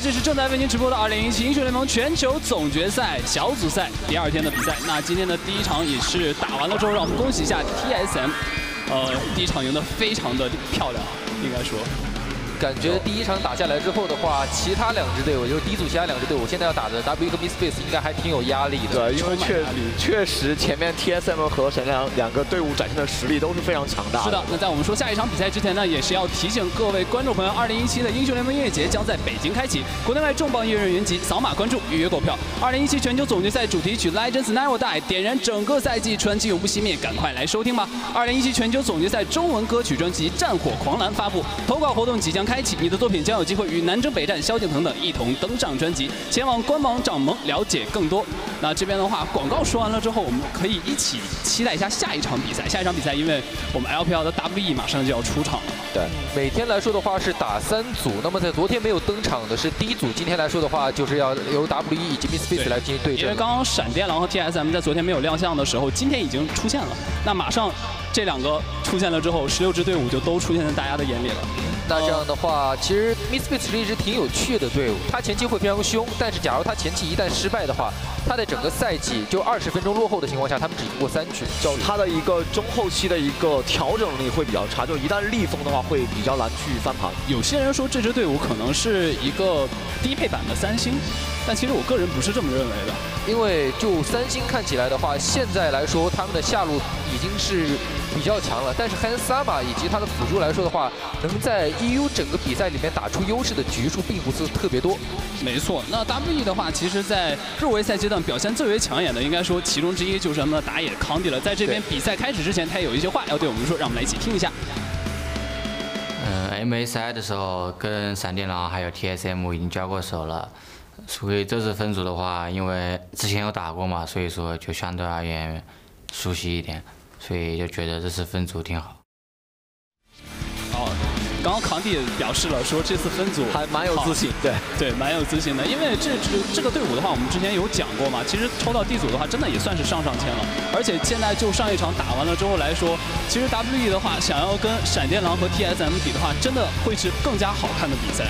这是正在为您直播的二零一七英雄联盟全球总决赛小组赛第二天的比赛。那今天的第一场也是打完了之后，让我们恭喜一下 TSM，呃，第一场赢得非常的漂亮，应该说。感觉第一场打下来之后的话，其他两支队伍就是第一组其他两支队伍，现在要打的 W 和 Misfits 应该还挺有压力的。对，因为确确实前面 TSM 和闪电狼两个队伍展现的实力都是非常强大的。是的，那在我们说下一场比赛之前呢，也是要提醒各位观众朋友，2017的英雄联盟音乐节将在北京开启，国内外重磅音乐人云集，扫码关注，预约购票。2017全球总决赛主题曲 Legends Never Die 点燃整个赛季，传奇永不熄灭，赶快来收听吧！2017全球总决赛中文歌曲专辑《战火狂澜》发布，投稿活动即将开启，你的作品。将有机会与南征北战、萧敬腾等一同登上专辑，前往官网掌门了解更多。那这边的话，广告说完了之后，我们可以一起期待一下下一场比赛。下一场比赛，因为我们 LPL 的 WE 马上就要出场了。对，每天来说的话是打三组。那么在昨天没有登场的是第一组，今天来说的话就是要由 WE 以及 Miss Face 来进行对阵。因为刚刚闪电狼和 TSM 在昨天没有亮相的时候，今天已经出现了。那马上这两个出现了之后，十六支队伍就都出现在大家的眼里了。那这样的话，其实 Misfits 是一支挺有趣的队伍。他前期会非常凶，但是假如他前期一旦失败的话，他在整个赛季就二十分钟落后的情况下，他们只赢过三局。就他的一个中后期的一个调整力会比较差，就一旦逆风的话，会比较难去翻盘。有些人说这支队伍可能是一个低配版的三星，但其实我个人不是这么认为的。因为就三星看起来的话，现在来说他们的下路已经是比较强了，但是 Hans Sama 以及他的辅助来说的话，能在 EU 整个比赛里面打出优势的局数并不是特别多。没错，那 WE 的话，其实在入围赛阶段表现最为抢眼的，应该说其中之一就是他们的打野康帝了。在这边比赛开始之前，他有一些话要对我们说，让我们来一起听一下。M S I 的时候跟闪电狼还有 TSM 已经交过手了。所以这次分组的话，因为之前有打过嘛，所以说就相对而言熟悉一点，所以就觉得这次分组挺好。哦，刚刚康帝表示了说这次分组还蛮有自信，对对，蛮有自信的。因为这这这个队伍的话，我们之前有讲过嘛，其实抽到 D 组的话，真的也算是上上签了。而且现在就上一场打完了之后来说，其实 WE 的话，想要跟闪电狼和 TSM 比的话，真的会是更加好看的比赛。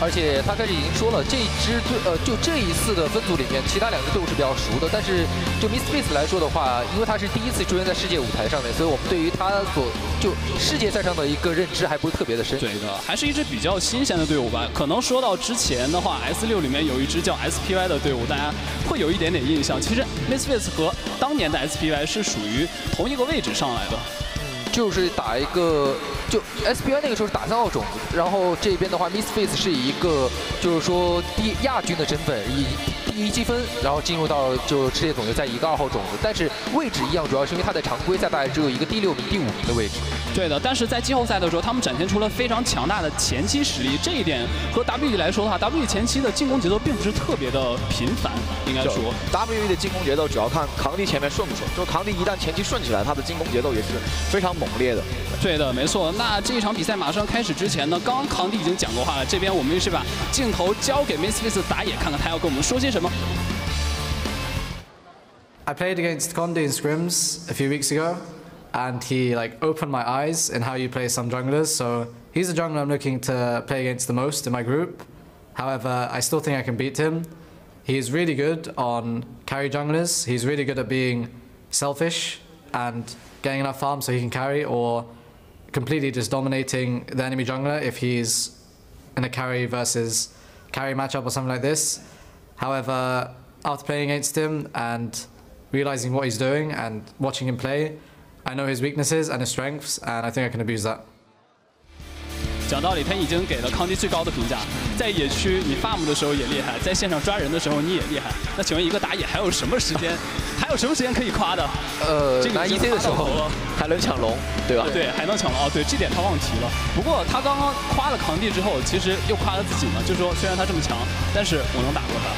而且他开始已经说了，这支队呃，就这一次的分组里面，其他两支队伍是比较熟的。但是就 Misfits 来说的话，因为他是第一次出现在世界舞台上面，所以我们对于他所就世界赛上的一个认知还不是特别的深。对的，还是一支比较新鲜的队伍吧。可能说到之前的话，S 六里面有一支叫 SPY 的队伍，大家会有一点点印象。其实 Misfits 和当年的 SPY 是属于同一个位置上来的。就是打一个，就 S B I 那个时候是打三号种子，然后这边的话，MissFace 是以一个就是说第亚军的身份，以一积分，然后进入到就世界总决赛一个二号种子，但是位置一样，主要是因为他在常规赛大概只有一个第六名、第五名的位置。对的，但是在季后赛的时候，他们展现出了非常强大的前期实力，这一点和 WE 来说的话，WE 前期的进攻节奏并不是特别的频繁，应该说 WE 的进攻节奏主要看康帝前面顺不顺，就康帝一旦前期顺起来，他的进攻节奏也是非常猛烈的。对的，没错。那这一场比赛马上开始之前呢，刚刚康帝已经讲过话了，这边我们是把镜头交给 Misfits 打野，看看他要跟我们说些什么。I played against Conde in scrims a few weeks ago, and he like opened my eyes in how you play some junglers. So he's a jungler I'm looking to play against the most in my group. However, I still think I can beat him. He's really good on carry junglers. He's really good at being selfish and getting enough farm so he can carry, or completely just dominating the enemy jungler if he's in a carry versus carry matchup or something like this. However, after playing against him and realizing what he's doing and watching him play, I know his weaknesses and his strengths, and I think I can abuse that. 讲道理，他已经给了康帝最高的评价。在野区你 farm 的时候也厉害，在线上抓人的时候你也厉害。那请问一个打野还有什么时间，还有什么时间可以夸的？呃，这个拿 EC 的时候还能抢龙，对吧？对，还能抢龙哦，对，这点他忘提了。不过他刚刚夸了康帝之后，其实又夸了自己嘛，就说虽然他这么强，但是我能打过他。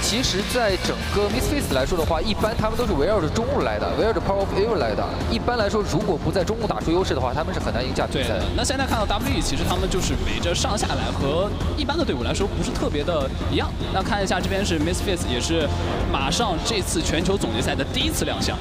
其实，在整个 Miss Face 来说的话，一般他们都是围绕着中路来的，围绕着 Power of Evil 来的。一般来说，如果不在中路打出优势的话，他们是很难赢下比赛的。那现在看到 WE，其实他们就是围着上下来，和一般的队伍来说不是特别的一样。那看一下这边是 Miss Face，也是马上这次全球总决赛的第一次亮相。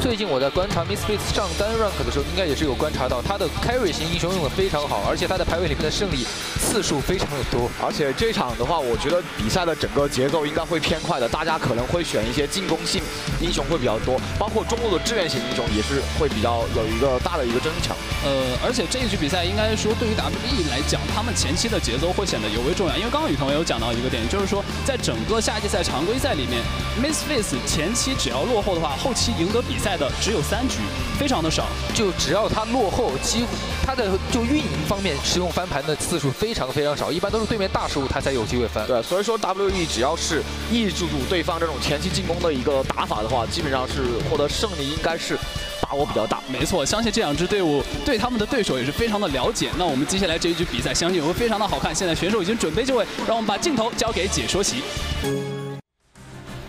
最近我在观察 Misfits 上单 rank 的时候，应该也是有观察到他的 carry 型英雄用的非常好，而且他在排位里面的胜利次数非常的多。而且这场的话，我觉得比赛的整个节奏应该会偏快的，大家可能会选一些进攻性英雄会比较多，包括中路的支援型英雄也是会比较有一个大的一个争抢。呃，而且这一局比赛应该说对于 WE 来讲，他们前期的节奏会显得尤为重要，因为刚刚雨桐也有讲到一个点，就是说在整个夏季赛常规赛里面，Misfits 前期只要落后的话，后期赢得比赛的只有三局，非常的少。就只要他落后，几乎他的就运营方面使用翻盘的次数非常非常少，一般都是对面大失误他才有机会翻。对，所以说 WE 只要是抑制住对方这种前期进攻的一个打法的话，基本上是获得胜利应该是把握比较大。没错，相信这两支队伍对他们的对手也是非常的了解。那我们接下来这一局比赛，相信也会非常的好看。现在选手已经准备就位，让我们把镜头交给解说席。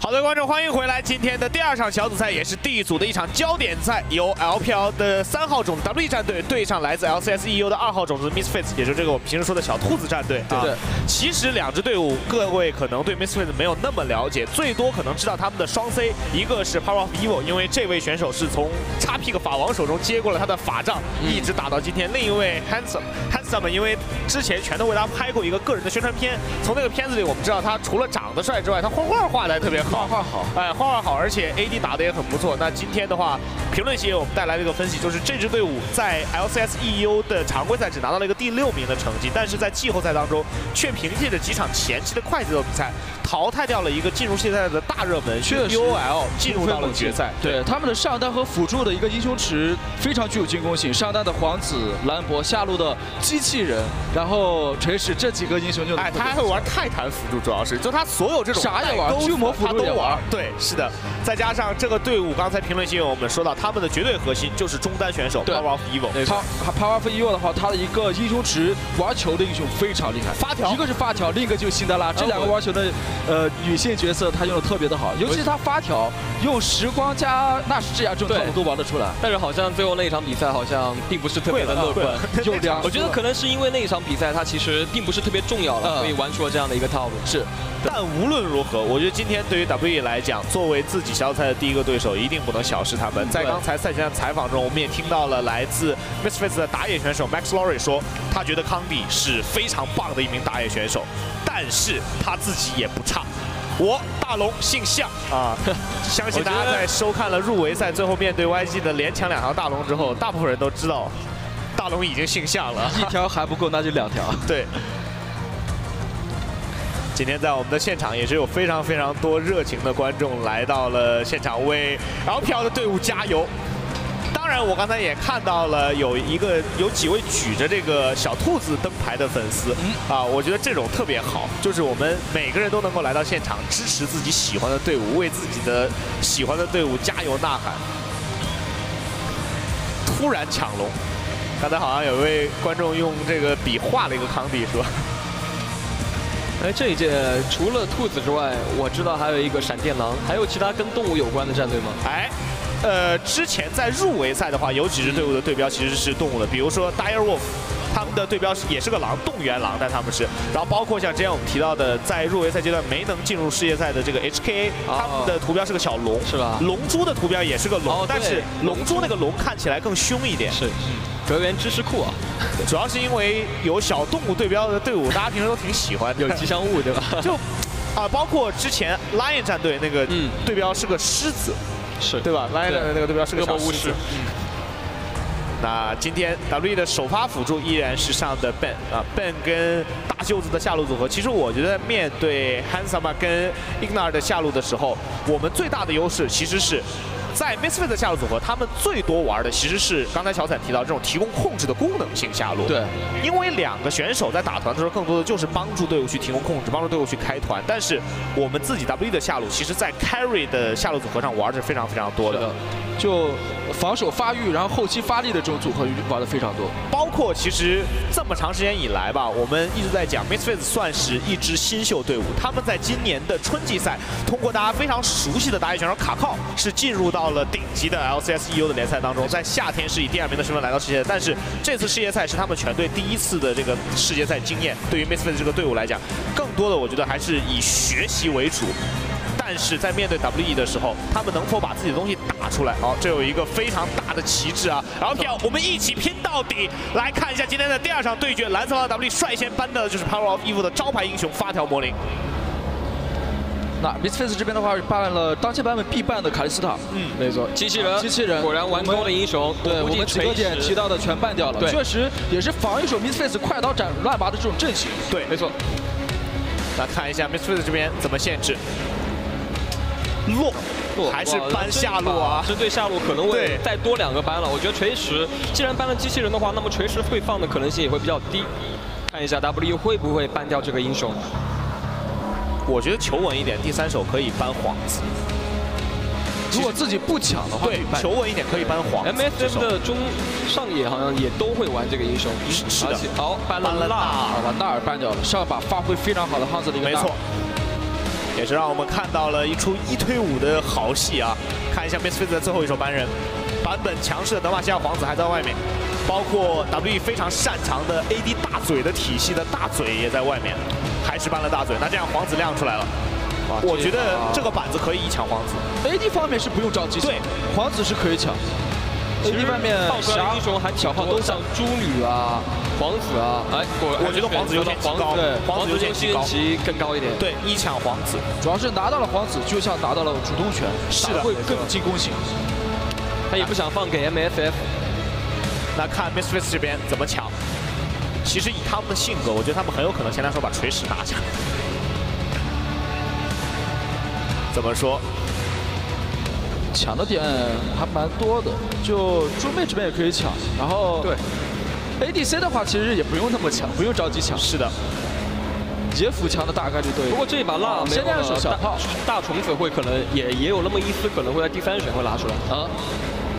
好的，观众欢迎回来。今天的第二场小组赛也是 D 组的一场焦点赛，由 LPL 的三号种子 WE 战队对上来自 LCS EU 的二号种子 Misfits，也就是这个我们平时说的小兔子战队。对，其实两支队伍，各位可能对 Misfits 没有那么了解，最多可能知道他们的双 C，一个是 Power of Evil，因为这位选手是从 XP 法王手中接过了他的法杖，一直打到今天。另一位 Handsome Handsome，因为之前全都为他拍过一个个人的宣传片，从那个片子里我们知道他除了长得帅之外，他画画画的还特别好。画画好，哎，画画好，而且 AD 打的也很不错。那今天的话，评论席我们带来了一个分析，就是这支队伍在 LCS EU 的常规赛只拿到了一个第六名的成绩，但是在季后赛当中，却凭借着几场前期的快节奏比赛，淘汰掉了一个进入现在的大热门，确实 UOL 进入到了决赛。对他们的上单和辅助的一个英雄池非常具有进攻性，上单的皇子、兰博，下路的机器人，然后锤石这几个英雄就哎，他还会玩泰坦辅助，主要是就他所有这种啥也玩巨魔辅他都玩对，是的，再加上这个队伍，刚才评论区我们说到，他们的绝对核心就是中单选手 Power of Evil。他 Power of Evil 的话，他的一个英雄池玩球的英雄非常厉害。发条一个是发条，另一个就是辛德拉，这两个玩球的呃女性角色他用的特别的好，尤其是他发条用时光加纳什之牙这种套路都玩得出来。但是好像最后那一场比赛好像并不是特别的乐观，就这样我觉得可能是因为那一场比赛他其实并不是特别重要了，嗯。所以玩出了这样的一个套路。是。但无论如何，我觉得今天对于 WE 来讲，作为自己小组赛的第一个对手，一定不能小视他们。在刚才赛前的采访中，我们也听到了来自 Misfits 的打野选手 Max Lowry 说，他觉得康迪是非常棒的一名打野选手，但是他自己也不差。我大龙姓向啊，相信大家在收看了入围赛最后面对 YG 的连抢两条大龙之后，大部分人都知道大龙已经姓向了。一条还不够，那就两条。对。今天在我们的现场也是有非常非常多热情的观众来到了现场为 LPL 的队伍加油。当然，我刚才也看到了有一个有几位举着这个小兔子灯牌的粉丝，啊，我觉得这种特别好，就是我们每个人都能够来到现场支持自己喜欢的队伍，为自己的喜欢的队伍加油呐喊。突然抢龙，刚才好像有一位观众用这个笔画了一个康帝，是吧？哎，这一届除了兔子之外，我知道还有一个闪电狼，还有其他跟动物有关的战队吗？哎，呃，之前在入围赛的话，有几支队伍的对标其实是动物的，比如说 Dire Wolf，他们的对标是也是个狼，动员狼，但他们是，然后包括像之前我们提到的，在入围赛阶段没能进入世界赛的这个 HKA，他们的图标是个小龙，是吧？龙珠的图标也是个龙哦，但是龙珠那个龙看起来更凶一点，是，哲源知识库啊，主要是因为有小动物对标的队伍，大家平时都挺喜欢的，有吉祥物对吧？就啊，包括之前 Lion 战队那个嗯。对标是个狮子，是。对吧？Lion 战队那个对标是个小狮子。那今天 WE 的首发辅助依然是上的 Ben 啊，Ben 跟大袖子的下路组合。其实我觉得面对 Handsome 跟 Ignar 的下路的时候，我们最大的优势其实是。在 Misfit 的下路组合，他们最多玩的其实是刚才小伞提到这种提供控制的功能性下路。对，因为两个选手在打团的时候，更多的就是帮助队伍去提供控制，帮助队伍去开团。但是我们自己 W 的下路，其实在 carry 的下路组合上玩是非常非常多的。就防守发育，然后后期发力的这种组合玩的非常多。包括其实这么长时间以来吧，我们一直在讲 Misfits 算是一支新秀队伍。他们在今年的春季赛，通过大家非常熟悉的打野选手卡靠，是进入到了顶级的 LCS EU 的联赛当中。在夏天是以第二名的身份来到世界赛，但是这次世界赛是他们全队第一次的这个世界赛经验。对于 Misfits 这个队伍来讲，更多的我觉得还是以学习为主。但但是在面对 WE 的时候，他们能否把自己的东西打出来？好，这有一个非常大的旗帜啊！然后票，我们一起拼到底，来看一下今天的第二场对决，蓝色方 WE 率先搬的就是 Power of Evil 的招牌英雄发条魔灵。那 Miss Face 这边的话是办了当前版本必办的卡莉斯塔，嗯，没错，机器人，机器人。果然完工的英雄，对我们几个点提到的全办掉了，对。确实也是防一手 Miss Face 快刀斩乱麻的这种阵型，对，没错。来看一下 Miss Face 这边怎么限制，落。还是搬下路啊！针对下路可能会再多两个搬了。我觉得锤石既然搬了机器人的话，那么锤石会放的可能性也会比较低。看一下 W 会不会搬掉这个英雄？我觉得求稳一点，第三手可以搬皇子。如果自己不抢的话，对，求稳一点可以搬皇。MSF 的中上野好像也都会玩这个英雄。是的。好，搬了纳尔，把纳尔搬掉了，上把发挥非常好的汉子的一个没错。也是让我们看到了一出一推五的好戏啊！看一下 Misfits 的最后一手搬人，版本强势的德玛西亚皇子还在外面，包括 WE 非常擅长的 AD 大嘴的体系的大嘴也在外面，还是搬了大嘴。那这样皇子亮出来了，我觉得这个板子可以一抢皇子。AD 方面是不用着急，对，皇子是可以抢。AD 外面侠英雄还小炮都像猪女啊、皇子啊，哎，我我觉得皇子有点高，对，皇子有点高，级更高一点。对，一抢皇子，主要是拿到了皇子，就像拿到了主动权，是的，会更进攻型。他也不想放给 MFF。那看 Misfits 这边怎么抢？其实以他们的性格，我觉得他们很有可能前两手把锤石拿下。怎么说？抢的点还蛮多的，就猪妹这边也可以抢，然后对，ADC 的话其实也不用那么强，不用着急抢。是的，杰夫强的大概率都有。不过这一把辣现在是小炮，大虫子会可能也也有那么一丝可能会在第三选会拉出来啊。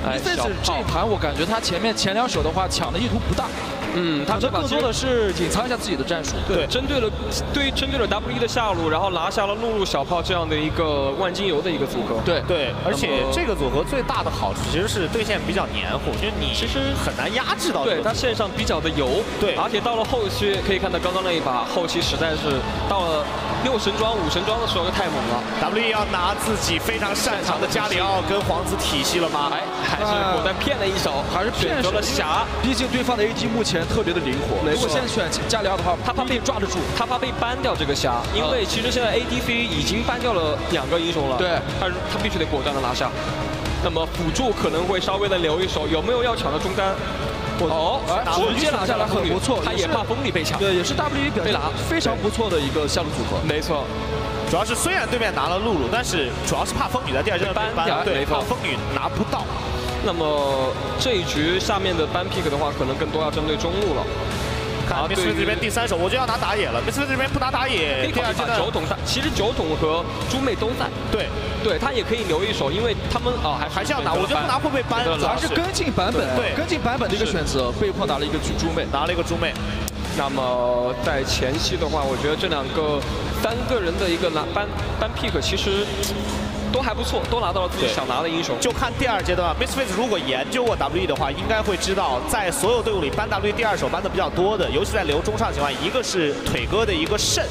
哎，这这一盘我感觉他前面前两手的话抢的意图不大。嗯，他这更多的是隐藏一下自己的战术。对，针对了，对针对了 W E 的下路，然后拿下了露露小炮这样的一个万金油的一个组合。对对，而且这个组合最大的好处其实是对线比较黏糊，就是你其实很难压制到。对，他线上比较的油。对，而且到了后期可以看到刚刚那一把，后期实在是到了六神装、五神装的时候就太猛了。W 要拿自己非常擅长的加里奥跟皇子体系了吗？哎，还是果断骗了一手，还是选择了霞。毕竟对方的 AD 目前特别的灵活。如果现在选加里奥的话，他怕被抓得住，他怕被搬掉这个霞，因为其实现在 ADC 已经搬掉了两个英雄了，对，他他必须得果断的拿下。那么辅助可能会稍微的留一手，有没有要抢的中单？哦，直接拿下来很不错，他也怕风女被抢。对，也是 W 表现非常不错的一个下路组合。没错，主要是虽然对面拿了露露，但是主要是怕风女在第二阵搬掉，对，怕风女拿不到。那么这一局下面的搬 pick 的话，可能更多要针对中路了。啊，Misfits 这边第三手我就要拿打野了，Misfits 这边不拿打野，第二阶段九桶，其实九桶和猪妹都在，对，对他也可以留一手，因为他们啊还还是要拿，我觉得不拿会被搬，主要是跟进版本，对，跟进版本的一个选择，被迫拿了一个猪妹，拿了一个猪妹。那么在前期的话，我觉得这两个单个人的一个拿搬搬 pick 其实。都还不错，都拿到了自己想拿的英雄。就看第二阶段，Misfits 如果研究过 WE 的话，应该会知道，在所有队伍里搬 WE 第二手搬的比较多的，尤其在留中上情况，一个是腿哥的一个肾，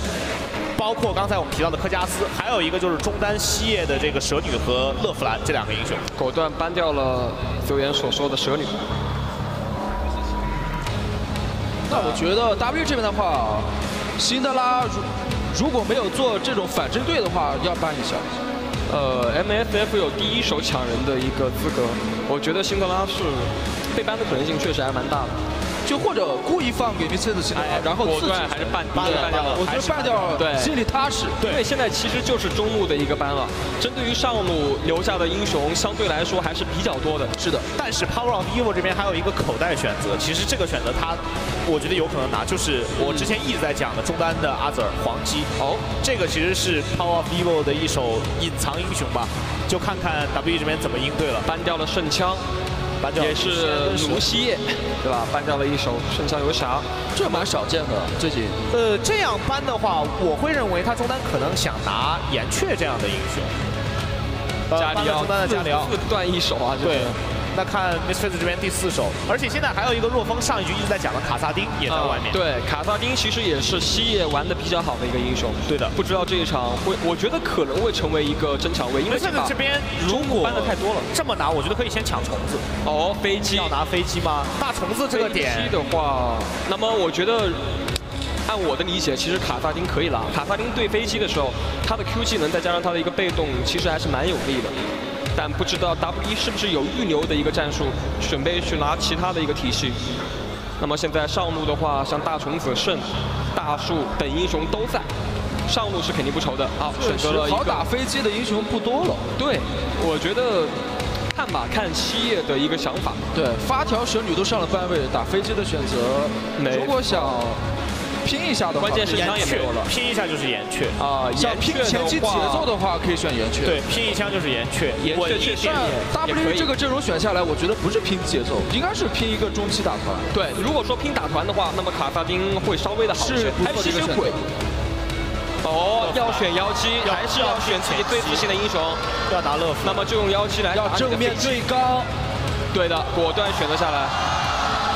包括刚才我们提到的科加斯，还有一个就是中单西叶的这个蛇女和勒弗兰这两个英雄，果断搬掉了球员所说的蛇女。那我觉得 W 这边的话，辛德拉如如果没有做这种反针对的话，要搬一下。呃，MSF 有第一手抢人的一个资格，我觉得辛德拉是被搬的可能性确实还蛮大的。就或者故意放给 m i s 辛德拉，然后果断还是半半掉了。我觉得办掉对心里踏实。因为现在其实就是中路的一个班了，针对于上路留下的英雄相对来说还是比较多的。是的，但是 Power of Evil 这边还有一个口袋选择，其实这个选择他，我觉得有可能拿，就是我之前一直在讲的中单的阿泽尔黄鸡。哦，这个其实是 Power of Evil 的一手隐藏英雄吧，就看看 W 这边怎么应对了。搬掉了圣枪。也是卢锡叶，对吧？搬掉了一手圣枪游侠，这蛮少见的。最近，呃，这样搬的话，我会认为他中单可能想拿岩雀这样的英雄。加里奥，加里奥自断一手啊！对。在看 Misfits 这边第四手，而且现在还有一个若风上一局一直在讲的卡萨丁也在外面。对，卡萨丁其实也是西野玩的比较好的一个英雄。对的，不知道这一场会，我觉得可能会成为一个争抢位，因为这个这边如果搬的太多了，这么拿，我觉得可以先抢虫子。哦，飞机要拿飞机吗？大虫子这个点飞机的话，那么我觉得。按我的理解，其实卡萨丁可以拿。卡萨丁对飞机的时候，他的 Q 技能再加上他的一个被动，其实还是蛮有利的。但不知道 W 一是不是有预留的一个战术，准备去拿其他的一个体系。那么现在上路的话，像大虫子、慎、大树等英雄都在，上路是肯定不愁的。啊，选择了好打飞机的英雄不多了。对，我觉得看吧，看七叶的一个想法。对，发条神女都上了半位，打飞机的选择，如果想。拼一下的话，关键是枪也没有了。拼一下就是岩雀啊，想拼前期节奏的话，可以选岩雀。对，拼一枪就是岩雀。岩雀算 W 这个阵容选下来，我觉得不是拼节奏，应该是拼一个中期打团。对，如果说拼打团的话，那么卡萨丁会稍微的好一些。还有吸血鬼。哦，要选妖姬，还是要选自己最自信的英雄？要拿乐福，那么就用妖姬来。要正面对刚。对的，果断选择下来。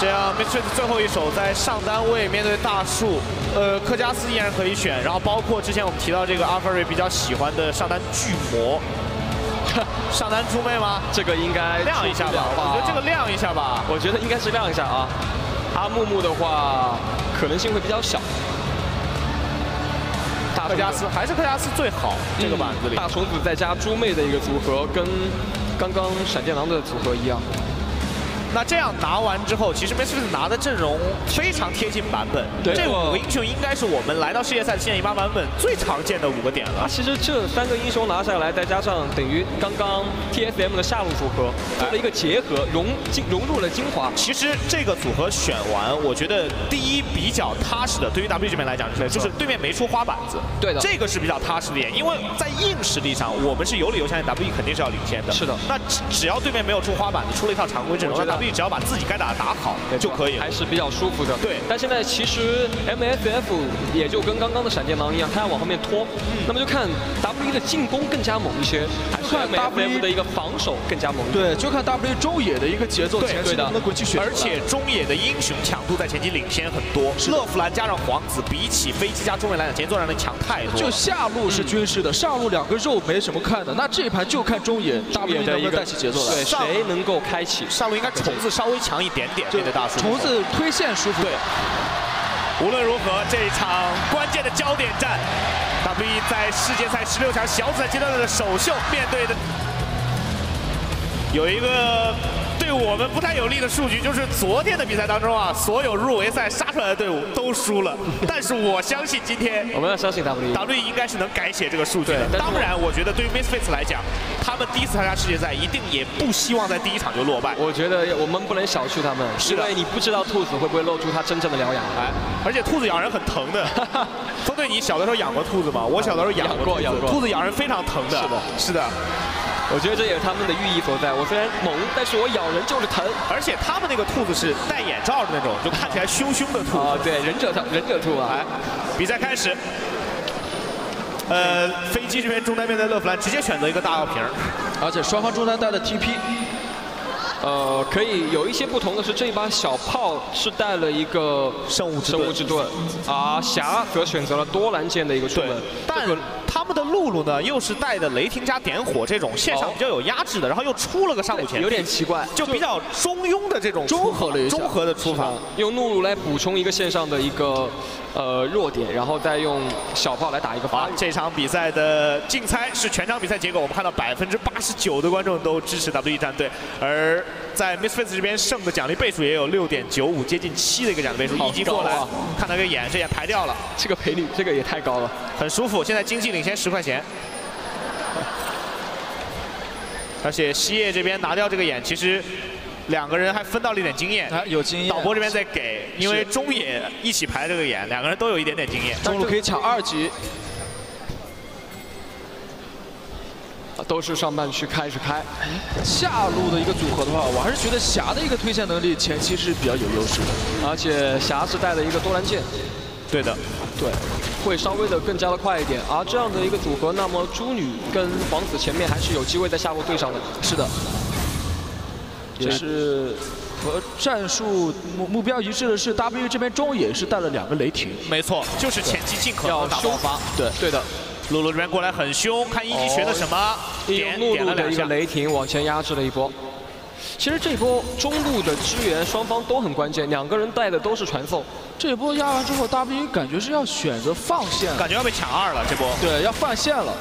这样 m i s t r e s 最后一手在上单位面对大树，呃，科加斯依然可以选，然后包括之前我们提到这个阿弗瑞比较喜欢的上单巨魔，上单猪妹吗？这个应该亮一下吧，我觉得这个亮一下吧，我觉得应该是亮一下啊。阿木木的话可能性会比较小，科加斯还是科加斯最好这个板子里，大虫子再加猪妹的一个组合，跟刚刚闪电狼的组合一样。那这样拿完之后，其实 Misfits 拿的阵容非常贴近版本。对，这五个英雄应该是我们来到世界赛的现役八版本最常见的五个点了。其实这三个英雄拿下来，再加上等于刚刚 TSM 的下路组合做了一个结合，融进融入了精华。其实这个组合选完，我觉得第一比较踏实的，对于 W 这边来讲，就是对面没出花板子。对的，这个是比较踏实的点，因为在硬实力上，我们是有理由相信 W 肯定是要领先的。是的。那只只要对面没有出花板子，出了一套常规阵容。只要把自己该打的打好就可以，还是比较舒服的。对，但现在其实 MFF 也就跟刚刚的闪电狼一样，他要往后面拖。那么就看 W 的进攻更加猛一些，还是 MFF 的一个防守更加猛。对，就看 W 中野的一个节奏前期能不能滚去选。而且中野的英雄强度在前期领先很多，乐芙兰加上皇子，比起飞机加中野来讲，前期作战能强太多。就下路是军事的，上路两个肉没什么看的。那这一盘就看中野 W 能不能带起节奏来。对，谁能够开启？上路应该虫子稍微强一点点，对的大树。虫子推线舒服。对。无论如何，这一场关键的焦点战，W 在世界赛十六强小组赛阶段的首秀面对的，有一个。对我们不太有利的数据就是昨天的比赛当中啊，所有入围赛杀出来的队伍都输了。但是我相信今天我们要相信 W，W 应该是能改写这个数据的。当然，我觉得对于 Misfits 来讲，他们第一次参加世界赛，一定也不希望在第一场就落败。我觉得我们不能小觑他们，因为你不知道兔子会不会露出它真正的獠牙。哎，而且兔子咬人很疼的。风队，你小的时候养过兔子吗？我小的时候养过，养过。兔子咬人非常疼的。是的，是的。我觉得这也是他们的寓意所在。我虽然猛，但是我咬人就是疼。而且他们那个兔子是戴眼罩的那种，就看起来凶凶的兔子。啊，对，忍者兔，忍者兔啊！比赛开始。呃，飞机这边中单面对乐弗兰，直接选择一个大药瓶，而且双方中单带的 TP。呃，可以有一些不同的是，这一把小炮是带了一个圣物生物之盾，啊霞则选择了多兰剑的一个出门。但他们的露露呢，又是带的雷霆加点火这种线上比较有压制的，然后又出了个上古前，有点奇怪，就比较中庸的这种综合的综合的出法，用露露来补充一个线上的一个呃弱点，然后再用小炮来打一个发。这场比赛的竞猜是全场比赛结果，我们看到百分之八十九的观众都支持 W E 战队，而在 Misfits 这边剩的奖励倍数也有六点九五，接近七的一个奖励倍数。一击过来，看他个眼，这眼排掉了，这个赔率这个也太高了，很舒服。现在经济领。先十块钱，而且西叶这边拿掉这个眼，其实两个人还分到了一点经验。有经验。导播这边在给，因为中野一起排这个眼，两个人都有一点点经验。中路可以抢二级，都是上半区开始开。下路的一个组合的话，我还是觉得霞的一个推线能力前期是比较有优势的，而且霞是带了一个多兰剑。对的，对，会稍微的更加的快一点。而这样的一个组合，那么猪女跟皇子前面还是有机会在下路对上的。是的。也是和战术目目标一致的是，W 这边中野是带了两个雷霆，没错，就是前期尽可能打爆发。对对的，露露这边过来很凶，看一级学的什么，利用露露的一个雷霆往前压制了一波。其实这波中路的支援双方都很关键，两个人带的都是传送。这波压完之后，W 感觉是要选择放线，感觉要被抢二了。这波对，要放线了。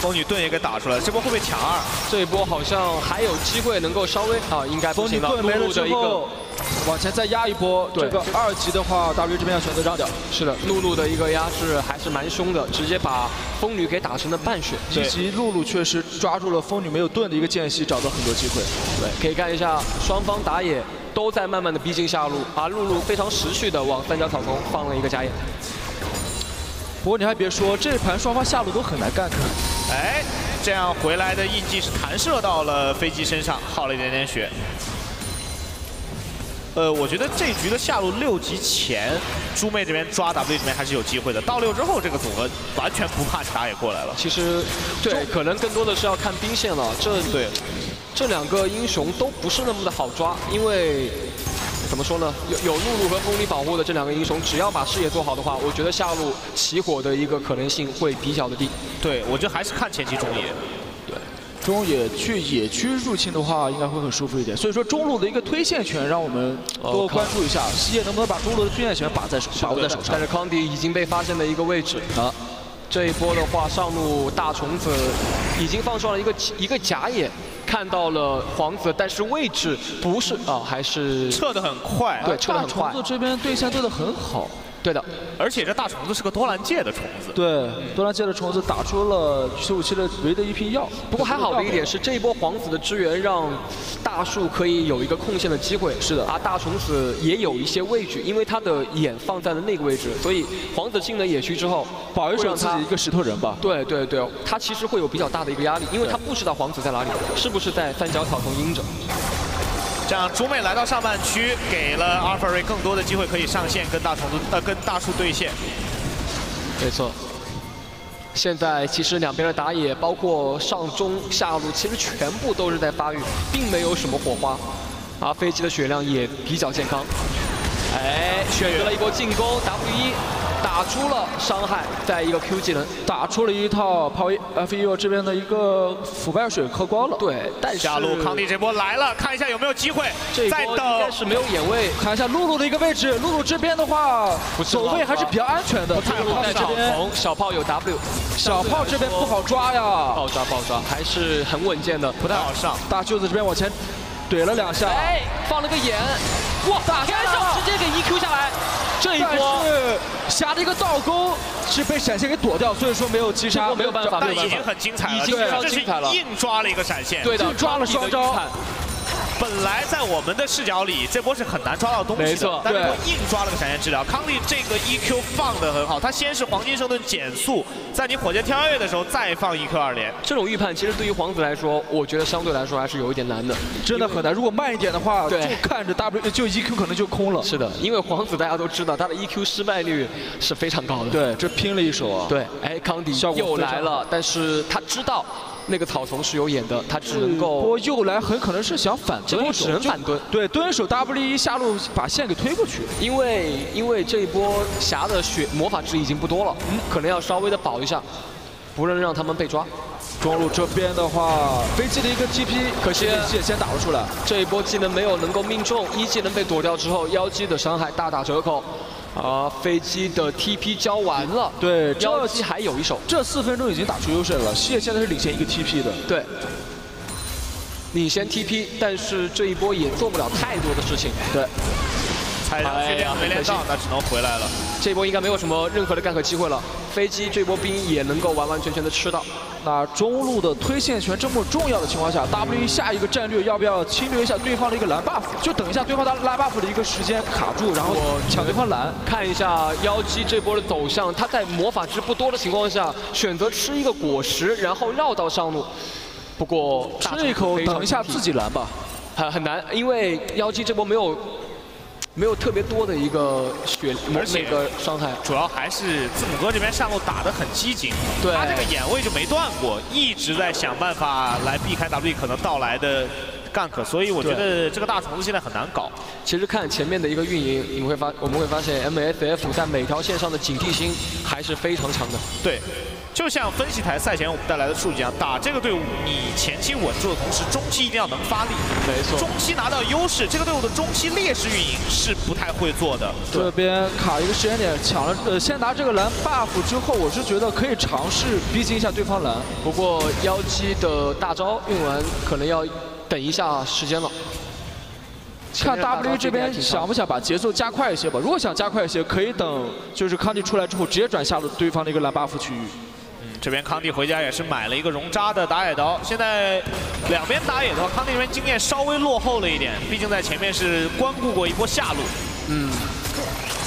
风女盾也给打出来，这波会被抢二。这一波好像还有机会能够稍微啊，应该风女盾没了之后，往前再压一波。这个二级的话，W 这边要选择让掉。是的，露露的一个压制还是蛮凶的，直接把风女给打成了半血。以及露露确实抓住了风女没有盾的一个间隙，找到很多机会。对，可以看一下双方打野都在慢慢的逼近下路，而露露非常识趣的往三角草丛放了一个假野。不过你还别说，这盘双方下路都很难干开。哎，这样回来的印记是弹射到了飞机身上，耗了一点点血。呃，我觉得这局的下路六级前，猪妹这边抓 W 这边还是有机会的。到六之后，这个组合完全不怕打野过来了。其实，对，可能更多的是要看兵线了。这对，这两个英雄都不是那么的好抓，因为怎么说呢？有有露露和风力保护的这两个英雄，只要把视野做好的话，我觉得下路起火的一个可能性会比较的低。对，我觉得还是看前期中野。中野去野区入侵的话，应该会很舒服一点。所以说中路的一个推线权，让我们多关注一下，西野能不能把中路的推线权把在手把握在手上。但是康迪已经被发现的一个位置啊，这一波的话，上路大虫子已经放上了一个一个假眼，看到了皇子，但是位置不是啊，还是撤的很快。对，撤的很快。虫子这边对线对的很好。对的，而且这大虫子是个多兰界的虫子。对，多兰界的虫子打出了十五七的唯一的一批药。不过还好的一点是，这一波皇子的支援让大树可以有一个控线的机会。是的，啊，大虫子也有一些畏惧，因为他的眼放在了那个位置，所以皇子进了野区之后，保一手自己一个石头人吧。对对对，他其实会有比较大的一个压力，因为他不知道皇子在哪里，是不是在三角草丛阴着。这样，猪妹来到上半区，给了阿尔法瑞更多的机会可以上线跟大虫子呃跟大树对线。没错。现在其实两边的打野，包括上中下路，其实全部都是在发育，并没有什么火花。而飞机的血量也比较健康。哎，选择了一波进攻，W 一打出了伤害，在一个 Q 技能打出了一套 Power F U 这边的一个腐败水喝光了。对，但是下路康帝这波来了，看一下有没有机会。这波应该是没有眼位，看一下露露的一个位置，露露这边的话走位还是比较安全的。太好在这边小炮有 W，小炮这边不好抓呀。爆抓爆抓，还是很稳健的，不太好上。大舅子这边往前怼了两下，哎，放了个眼。哇！天上直接给 EQ 下来，这一波是霞的一个倒钩是被闪现给躲掉，所以说没有击杀，没有办法，但已经很精彩了，已经非常精彩了，硬抓了一个闪现，对的，抓了双招。本来在我们的视角里，这波是很难抓到东西的，没错，但是硬抓了个闪现治疗。康利这个 EQ 放的很好，他先是黄金圣盾减速，在你火箭跳跃的时候再放 EQ 二连。这种预判其实对于皇子来说，我觉得相对来说还是有一点难的，真的很难。如果慢一点的话，就看着 W 就 EQ 可能就空了。是的，因为皇子大家都知道他的 EQ 失败率是非常高的。对，这拼了一手啊。对，哎，康迪又来了，但是他知道。那个草丛是有眼的，他只能够。波又来，很可能是想反蹲，只能反蹲。对，蹲手 W 一下路把线给推过去。因为因为这一波霞的血魔法值已经不多了，嗯，可能要稍微的保一下，不能让他们被抓。中路这边的话，飞机的一个 TP，可惜也先打了出来。这一波技能没有能够命中，一技能被躲掉之后，妖姬的伤害大打折扣。啊，飞机的 TP 交完了，对，妖姬还有一手，这四分钟已经打出优势了。西野现在是领先一个 TP 的，对，领先 TP，但是这一波也做不了太多的事情，对。踩上去练没练到，那只能回来了。这波应该没有什么任何的 gank 机会了。飞机这波兵也能够完完全全的吃到。那中路的推线权这么重要的情况下，W 下一个战略要不要侵略一下对方的一个蓝 buff？就等一下对方的蓝 buff 的一个时间卡住，然后抢对方蓝。看一下妖姬这波的走向，他在魔法值不多的情况下，选择吃一个果实，然后绕到上路。不过吃一口，等一下自己蓝吧。很很难，因为妖姬这波没有。没有特别多的一个血，而且那个伤害，主要还是字母哥这边上路打得很机警，他这个眼位就没断过，一直在想办法来避开 W 可能到来的 gank，所以我觉得这个大虫子现在很难搞。其实看前面的一个运营，你会发我们会发现 MSF 在每条线上的警惕心还是非常强的。对。就像分析台赛前我们带来的数据一样，打这个队伍，你前期稳住的同时，中期一定要能发力。没错，中期拿到优势，这个队伍的中期劣势运营是不太会做的。这边卡一个时间点，抢了呃，先拿这个蓝 buff 之后，我是觉得可以尝试逼近一下对方蓝。不过妖姬的大招用完，可能要等一下时间了。看 W 这边想不想把节奏加快一些吧？如果想加快一些，可以等就是康帝出来之后，直接转下了对方的一个蓝 buff 区域。这边康帝回家也是买了一个熔渣的打野刀，现在两边打野的话，康帝这边经验稍微落后了一点，毕竟在前面是光顾过一波下路，嗯，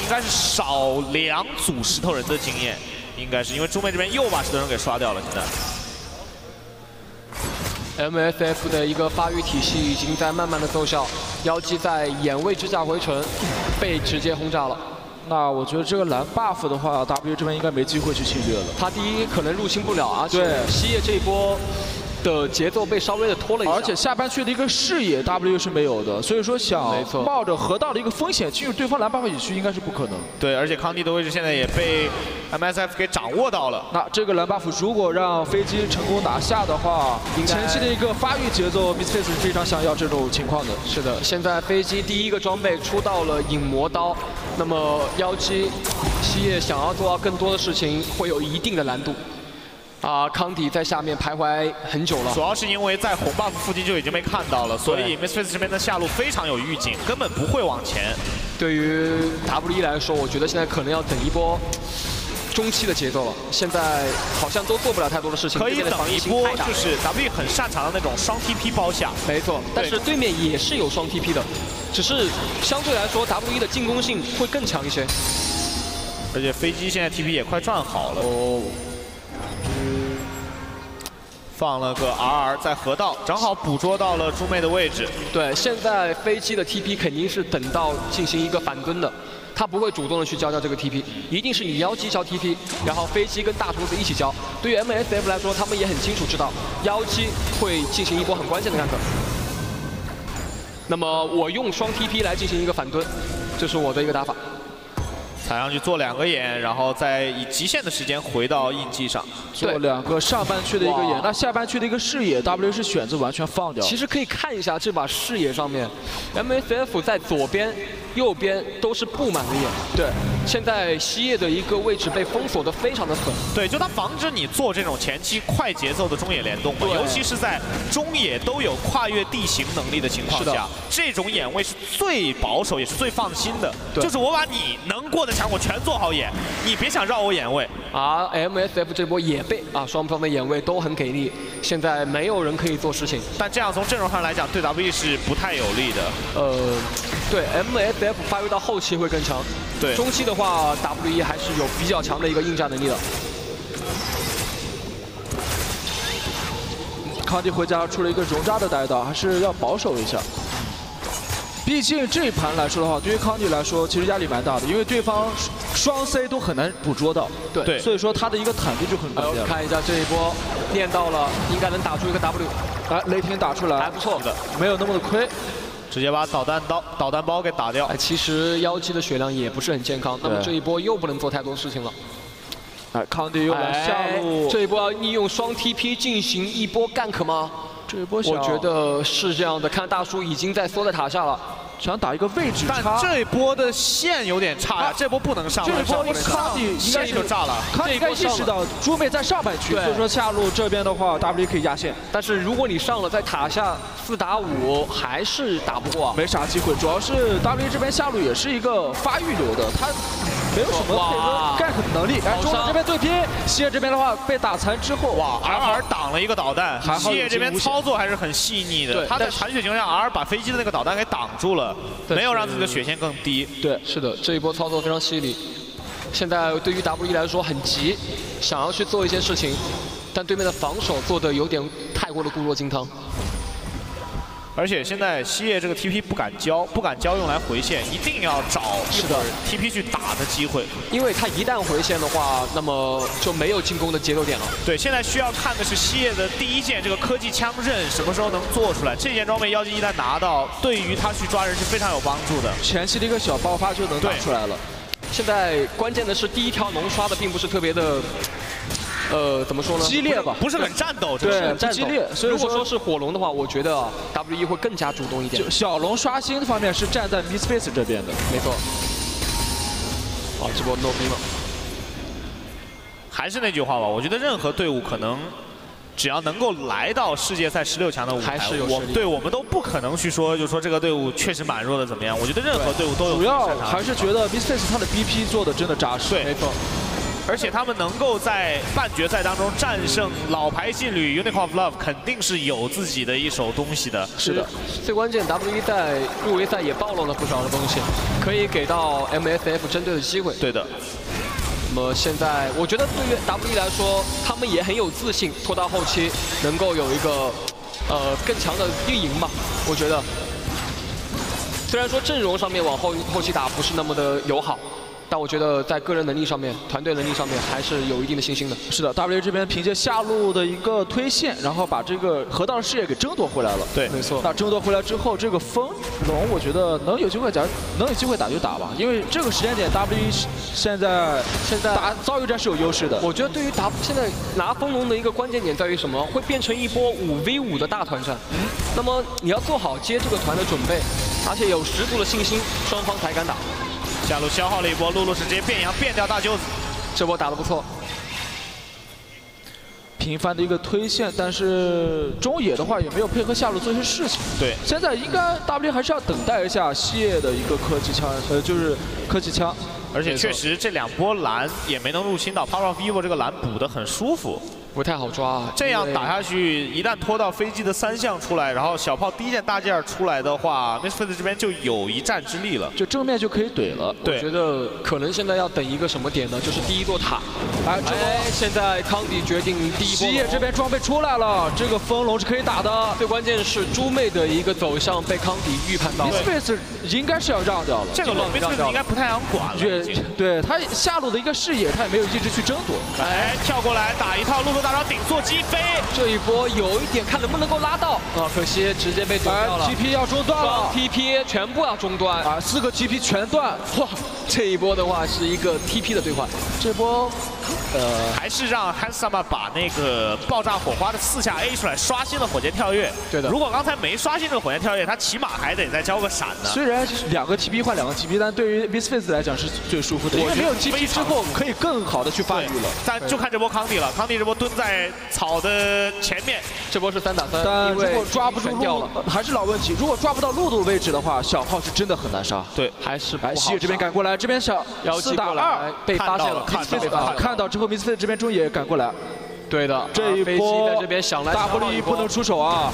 应该是少两组石头人的经验，应该是因为猪妹这边又把石头人给刷掉了，现在。MSF 的一个发育体系已经在慢慢的奏效，妖姬在眼位之下回城，被直接轰炸了。那我觉得这个蓝 buff 的话，W 这边应该没机会去侵略了。他第一可能入侵不了，而且西叶这一波。的节奏被稍微的拖了一下，而且下半区的一个视野 W 是没有的，所以说想冒着河道的一个风险进入对方蓝 buff 野区应该是不可能。对，而且康帝的位置现在也被 MSF 给掌握到了。那这个蓝 buff 如果让飞机成功拿下的话，前期的一个发育节奏，Misface 是非常想要这种情况的。是的，现在飞机第一个装备出到了影魔刀，那么妖姬西夜想要做到更多的事情会有一定的难度。啊，康迪在下面徘徊很久了，主要是因为在红 buff 附近就已经被看到了，所以 Misface 这边的下路非常有预警，根本不会往前。对于 W E 来说，我觉得现在可能要等一波中期的节奏了。现在好像都做不了太多的事情，可以等一波，就是 W 很擅长的那种双 TP 包下。没错，但是对面也是有双 TP 的，只是相对来说 W E 的进攻性会更强一些。而且飞机现在 TP 也快转好了。哦。放了个 R R 在河道，正好捕捉到了猪妹的位置。对，现在飞机的 TP 肯定是等到进行一个反蹲的，他不会主动的去交掉这个 TP，一定是你妖姬交 TP，然后飞机跟大虫子一起交。对于 MSF 来说，他们也很清楚知道妖姬会进行一波很关键的 gank。那么我用双 TP 来进行一个反蹲，这是我的一个打法。踩上去做两个眼，然后再以极限的时间回到印记上，做两个上半区的一个眼。那下半区的一个视野，W 是选择完全放掉。其实可以看一下这把视野上面，MSF 在左边。右边都是布满了眼，对。现在西叶的一个位置被封锁的非常的狠，对，就他防止你做这种前期快节奏的中野联动嘛，尤其是在中野都有跨越地形能力的情况下，这种眼位是最保守也是最放心的，就是我把你能过的墙我全做好眼，你别想绕我眼位。而 MSF 这波也被啊，双方的眼位都很给力，现在没有人可以做事情，但这样从阵容上来讲，对 W 是不太有利的。呃，对 MS。F 发育到后期会更强，对中期的话，W E 还是有比较强的一个应战能力的。康帝回家出了一个熔渣的带刀，还是要保守一下。毕竟这一盘来说的话，对于康帝来说，其实压力蛮大的，因为对方双 C 都很难捕捉到，对，所以说他的一个坦度就很高。看一下这一波，练到了，应该能打出一个 W，哎，雷霆打出来，还不错的，没有那么的亏。直接把导弹刀、导弹包给打掉。哎，其实妖姬的血量也不是很健康，那么这一波又不能做太多事情了。哎，康帝又来下路，这一波要利用双 TP 进行一波 gank 吗？这一波我觉得是这样的，看大叔已经在缩在塔下了。想打一个位置差，这一波的线有点差呀，这波不能上。这一波康帝应该就炸了，应该意识到猪妹在上半区，所以说下路这边的话，W 可以压线。但是如果你上了在塔下四打五，还是打不过，没啥机会。主要是 W 这边下路也是一个发育流的，他没有什么配合 gank 的能力。哎，中路这边对拼，西野这边的话被打残之后，哇，R 挡了一个导弹，西野这边操作还是很细腻的。他在残血情况下，R 把飞机的那个导弹给挡住了。没有让自己的血线更低。对，是的，这一波操作非常犀利。现在对于 W E 来说很急，想要去做一些事情，但对面的防守做的有点太过的固若金汤。而且现在西叶这个 TP 不敢交，不敢交用来回线，一定要找一会儿 TP 去打的机会。因为他一旦回线的话，那么就没有进攻的节奏点了。对，现在需要看的是西叶的第一件这个科技枪刃什么时候能做出来。这件装备妖姬一旦拿到，对于他去抓人是非常有帮助的。前期的一个小爆发就能打出来了。现在关键的是第一条龙刷的并不是特别的，呃，怎么说呢？激烈吧，不是很战斗，对，战激烈。所以如果说是火龙的话，我觉得 W E 会更加主动一点。就小龙刷新方面是站在 Miss Face 这边的，没错。好，这波 No 兵了。还是那句话吧，我觉得任何队伍可能。只要能够来到世界赛十六强的舞台，我对我们都不可能去说，就说这个队伍确实蛮弱的怎么样？我觉得任何队伍都有。主要还是觉得 Misface 他的 BP 做的真的扎实。对，没错。而且他们能够在半决赛当中战胜老牌劲旅 Unicorn of Love，肯定是有自己的一手东西的。是的。最关键，W 在入围赛也暴露了不少的东西，可以给到 MSF 针对的机会。对的。那么现在，我觉得对于 W 来说，他们也很有自信，拖到后期能够有一个呃更强的运营吧。我觉得，虽然说阵容上面往后后期打不是那么的友好。但我觉得在个人能力上面、团队能力上面还是有一定的信心的。是的，W 这边凭借下路的一个推线，然后把这个河道视野给争夺回来了。对，没错。那争夺回来之后，这个风龙我觉得能有机会打，能有机会打就打吧。因为这个时间点，W 现在现在打遭遇战是有优势的。我觉得对于打现在拿风龙的一个关键点在于什么？会变成一波五 v 五的大团战。嗯。那么你要做好接这个团的准备，而且有十足的信心，双方才敢打。下路消耗了一波，露露是直接变羊变掉大舅子，这波打得不错。频繁的一个推线，但是中野的话也没有配合下路做一些事情。对，现在应该 W 还是要等待一下西野的一个科技枪，呃，就是科技枪。而且确实这两波蓝也没能入侵到 Power of Evil 这个蓝补的很舒服。不太好抓，这样打下去，一旦拖到飞机的三项出来，然后小炮第一件大件出来的话，Misfits 这边就有一战之力了，就正面就可以怼了。我觉得可能现在要等一个什么点呢？就是第一座塔。哎，现在康迪决定第一波。西野这边装备出来了，这个风龙是可以打的。最关键是猪妹的一个走向被康迪预判到了。Misfits 应该是要让掉了，这个 Misfits 应该不太想管了。对他下路的一个视野，他也没有一直去争夺。哎，跳过来打一套露露大招顶坐击。飞这一波有一点看能不能够拉到啊，可惜直接被躲掉了。TP 要中断了，TP 全部要中断啊，四个 TP 全断。哇，这一波的话是一个 TP 的兑换。这波，呃，还是让 Hansama 把那个爆炸火花的四下 A 出来，刷新了火箭跳跃。对的。如果刚才没刷新这个火箭跳跃，他起码还得再交个闪呢。虽然两个 TP 换两个 TP，但对于 Misfits 来讲是最舒服的，因为没有 TP 之后可以更好的去发育了。但就看这波康帝了，康帝这波蹲在草。的前面，这波是三打三，但如果抓不住路，还是老问题。如果抓不到路的位置的话，小炮是真的很难杀。对，还是哎，西野这边赶过来，这边小四打二被发现了，看到之后，米斯菲这边中野赶过来。对的，这一波在这边想来大不利不能出手啊！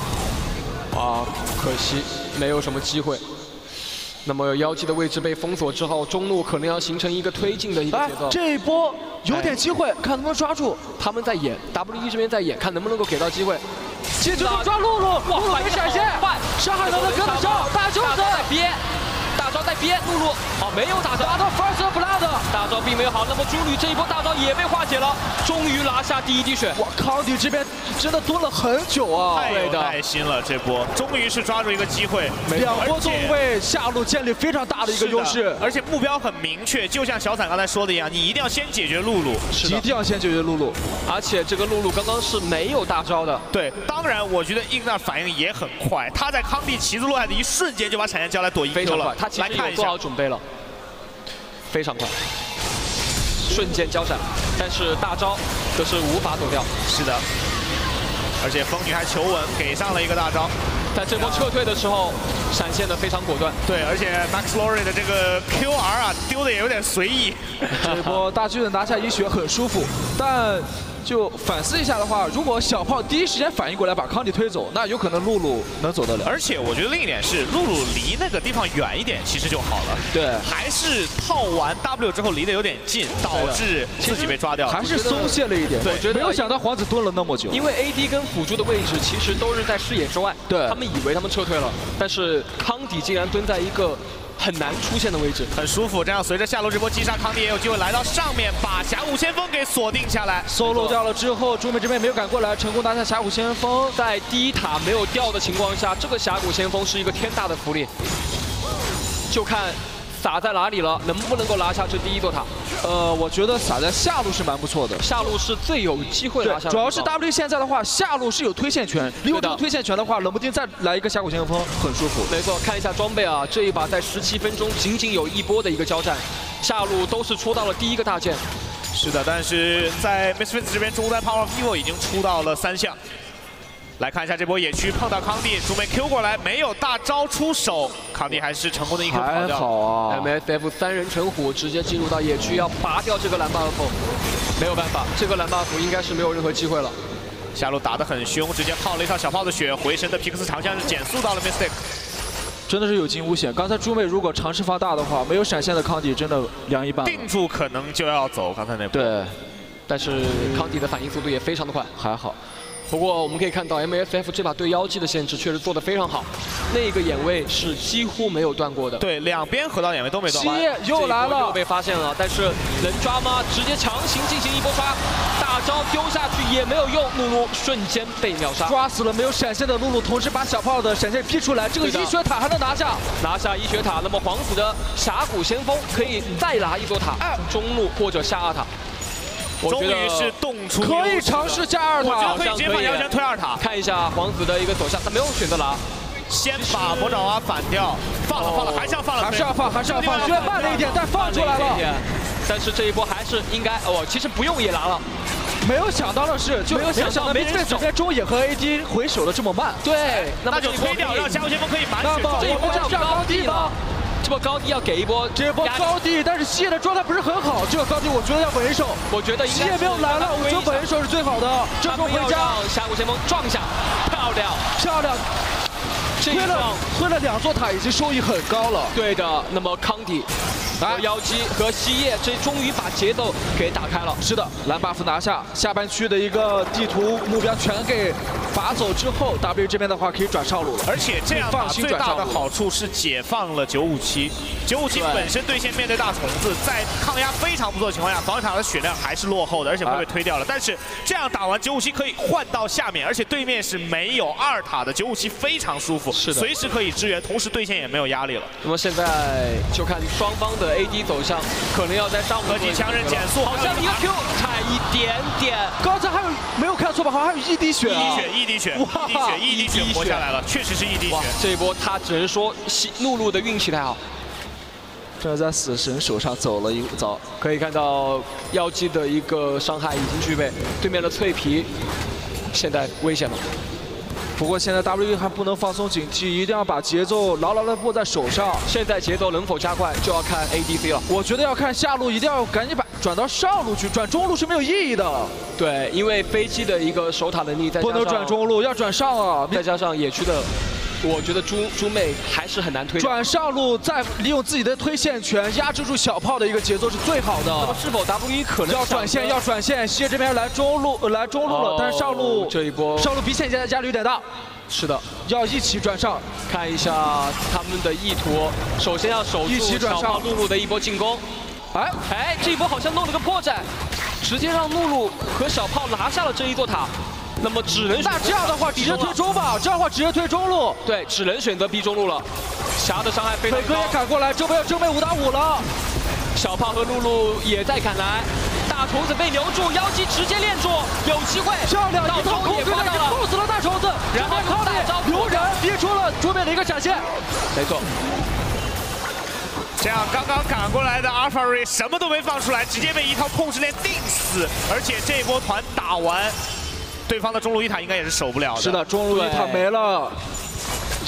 啊，可惜没有什么机会。那么妖姬的位置被封锁之后，中路可能要形成一个推进的一个节奏。这一波有点机会，看能不能抓住。他们在演，W E 这边在演，看能不能够给到机会。接着抓露露，露露没闪现，伤害能不能跟得上？大舅子在憋。大招在边，露露。好没有大招，打到 first blood，大招并没有好，那么猪女这一波大招也被化解了，终于拿下第一滴血。哇，康迪这边真的蹲了很久啊，太有耐心了，这波终于是抓住一个机会，两波中位下路建立非常大的一个优势，而且目标很明确，就像小伞刚才说的一样，你一定要先解决露露，一定要先解决露露，而且这个露露刚刚是没有大招的，对，当然我觉得伊娜反应也很快，他在康帝旗子落下的一瞬间就把闪现交来躲一 Q 了，他来看做好准备了，非常快，瞬间交闪，但是大招可是无法躲掉。是的，而且风女还求稳，给上了一个大招，在这波撤退的时候闪现的非常果断。对，而且 Max Lori 的这个 QR 啊丢的也有点随意。这波大巨人拿下一血很舒服，但。就反思一下的话，如果小炮第一时间反应过来把康迪推走，那有可能露露能走得了。而且我觉得另一点是，露露离那个地方远一点，其实就好了。对，还是套完 W 之后离得有点近，导致自己被抓掉。还是松懈了一点。对，没有想到皇子蹲了那么久。因为 AD 跟辅助的位置其实都是在视野之外。对。他们以为他们撤退了，但是康迪竟然蹲在一个。很难出现的位置，很舒服。这样随着下路这波击杀，康迪也有机会来到上面，把峡谷先锋给锁定下来。solo 掉了之后，猪妹这边没有赶过来，成功拿下峡谷先锋。在第一塔没有掉的情况下，这个峡谷先锋是一个天大的福利，就看。撒在哪里了？能不能够拿下这第一座塔？呃，我觉得撒在下路是蛮不错的。下路是最有机会拿下。主要是 W 现在的话，下路是有推线权。利用这个推线权的话，冷不丁再来一个峡谷先锋，很舒服。没错，看一下装备啊，这一把在十七分钟仅仅有一波的一个交战，下路都是出到了第一个大件。是的，但是在 Misfits 这边，中单 Power Vivo 已经出到了三项。来看一下这波野区碰到康帝，准备 Q 过来，没有大招出手，康帝还是成功的一 Q 跑掉。还好啊，MSF 三人成虎直接进入到野区，要拔掉这个蓝 buff，没有办法，这个蓝 buff 应该是没有任何机会了。下路打得很凶，直接泡了一套小炮的血，回神的皮克斯长枪是减速到了 Mistake 真的是有惊无险。刚才朱妹如果尝试发大的话，没有闪现的康帝真的凉一半。定住可能就要走，刚才那波。对，但是康帝的反应速度也非常的快，还好。不过我们可以看到，M F F 这把对妖姬的限制确实做得非常好，那个眼位是几乎没有断过的。对，两边河道眼位都没断。七又来了，又被发现了，但是能抓吗？直接强行进行一波抓，大招丢下去也没有用，露露瞬间被秒杀，抓死了没有闪现的露露，同时把小炮的闪现劈出来，这个医学塔还能拿下，拿下医学塔，那么皇子的峡谷先锋可以再拿一座塔，中路或者下二塔。终于是动出，可以尝试加二塔，我觉得可以直接把姚轩推二塔。看一下皇子的一个走向，他没有选择拿，先把魔爪娃反掉，放了放了，还是要放了，还是要放，还是要放，虽然慢了一点，但放出来了。但是这一波还是应该，哦，其实不用也拿了。没有想到的是，就没有想到没在整边中野和 AD 回手的这么慢。对，那就推掉，让加油先锋可以满血。这一波要高地了。这波高地要给一波，这波高地，但是西野的状态不是很好，这个高地我觉得要稳手，我觉得应该谢没有来了，我觉得稳手是最好的，这波回家，峡谷先锋撞一下，漂亮，漂亮，推了推了两座塔，已经收益很高了，对的，那么康迪。和妖姬和西夜，这终于把节奏给打开了。是的，蓝 buff 拿下，下半区的一个地图目标全给拔走之后，W 这边的话可以转上路了。而且这样打最大的好处是解放了九五七，九五七本身对线面对大虫子，在抗压非常不错的情况下，防御塔的血量还是落后的，而且会被推掉了。但是这样打完九五七可以换到下面，而且对面是没有二塔的，九五七非常舒服，是的，随时可以支援，同时对线也没有压力了。那么现在就看双方的。AD 走向可能要在上合击强韧减速，好像一个 Q 差一点点。刚才还有没有看错吧？好像还有一滴血，一滴血，一滴血，一滴血，一滴血活下来了，确实是一滴血。这一波他只能说露露的运气太好，这在死神手上走了一遭。可以看到妖姬的一个伤害已经具备，对面的脆皮现在危险了。不过现在 W 还不能放松警惕，一定要把节奏牢牢的握在手上。现在节奏能否加快，就要看 ADC 了。我觉得要看下路，一定要赶紧把转到上路去，转中路是没有意义的。对，因为飞机的一个守塔能力在，不能转中路，要转上啊！再加上野区的。我觉得猪猪妹还是很难推。转上路，再利用自己的推线权压制住小炮的一个节奏是最好的。那么是否 W 可能要转线？要转线，西野这边来中路，来中路了，但是上路这一波上路比现在的压力有点大。是的，要一起转上，看一下他们的意图。首先要守住小炮露露的一波进攻。哎哎，这一波好像弄了个破绽，直接让露露和小炮拿下了这一座塔。那么只能那这样的话直接推中吧，这样的话直接推中路。对，只能选择逼中路了。霞的伤害非常高。飞哥也赶过来，这边要正面五打五了。小胖和露露也在赶来，大虫子被留住，妖姬直接链住，有机会。漂亮，一套空对了，控死了大虫子。然后靠大招留人逼出了桌面的一个闪现。没错。这样刚刚赶过来的阿尔法瑞什么都没放出来，直接被一套控制链定死，而且这波团打完。对方的中路一塔应该也是守不了的。是的，中路一塔没了。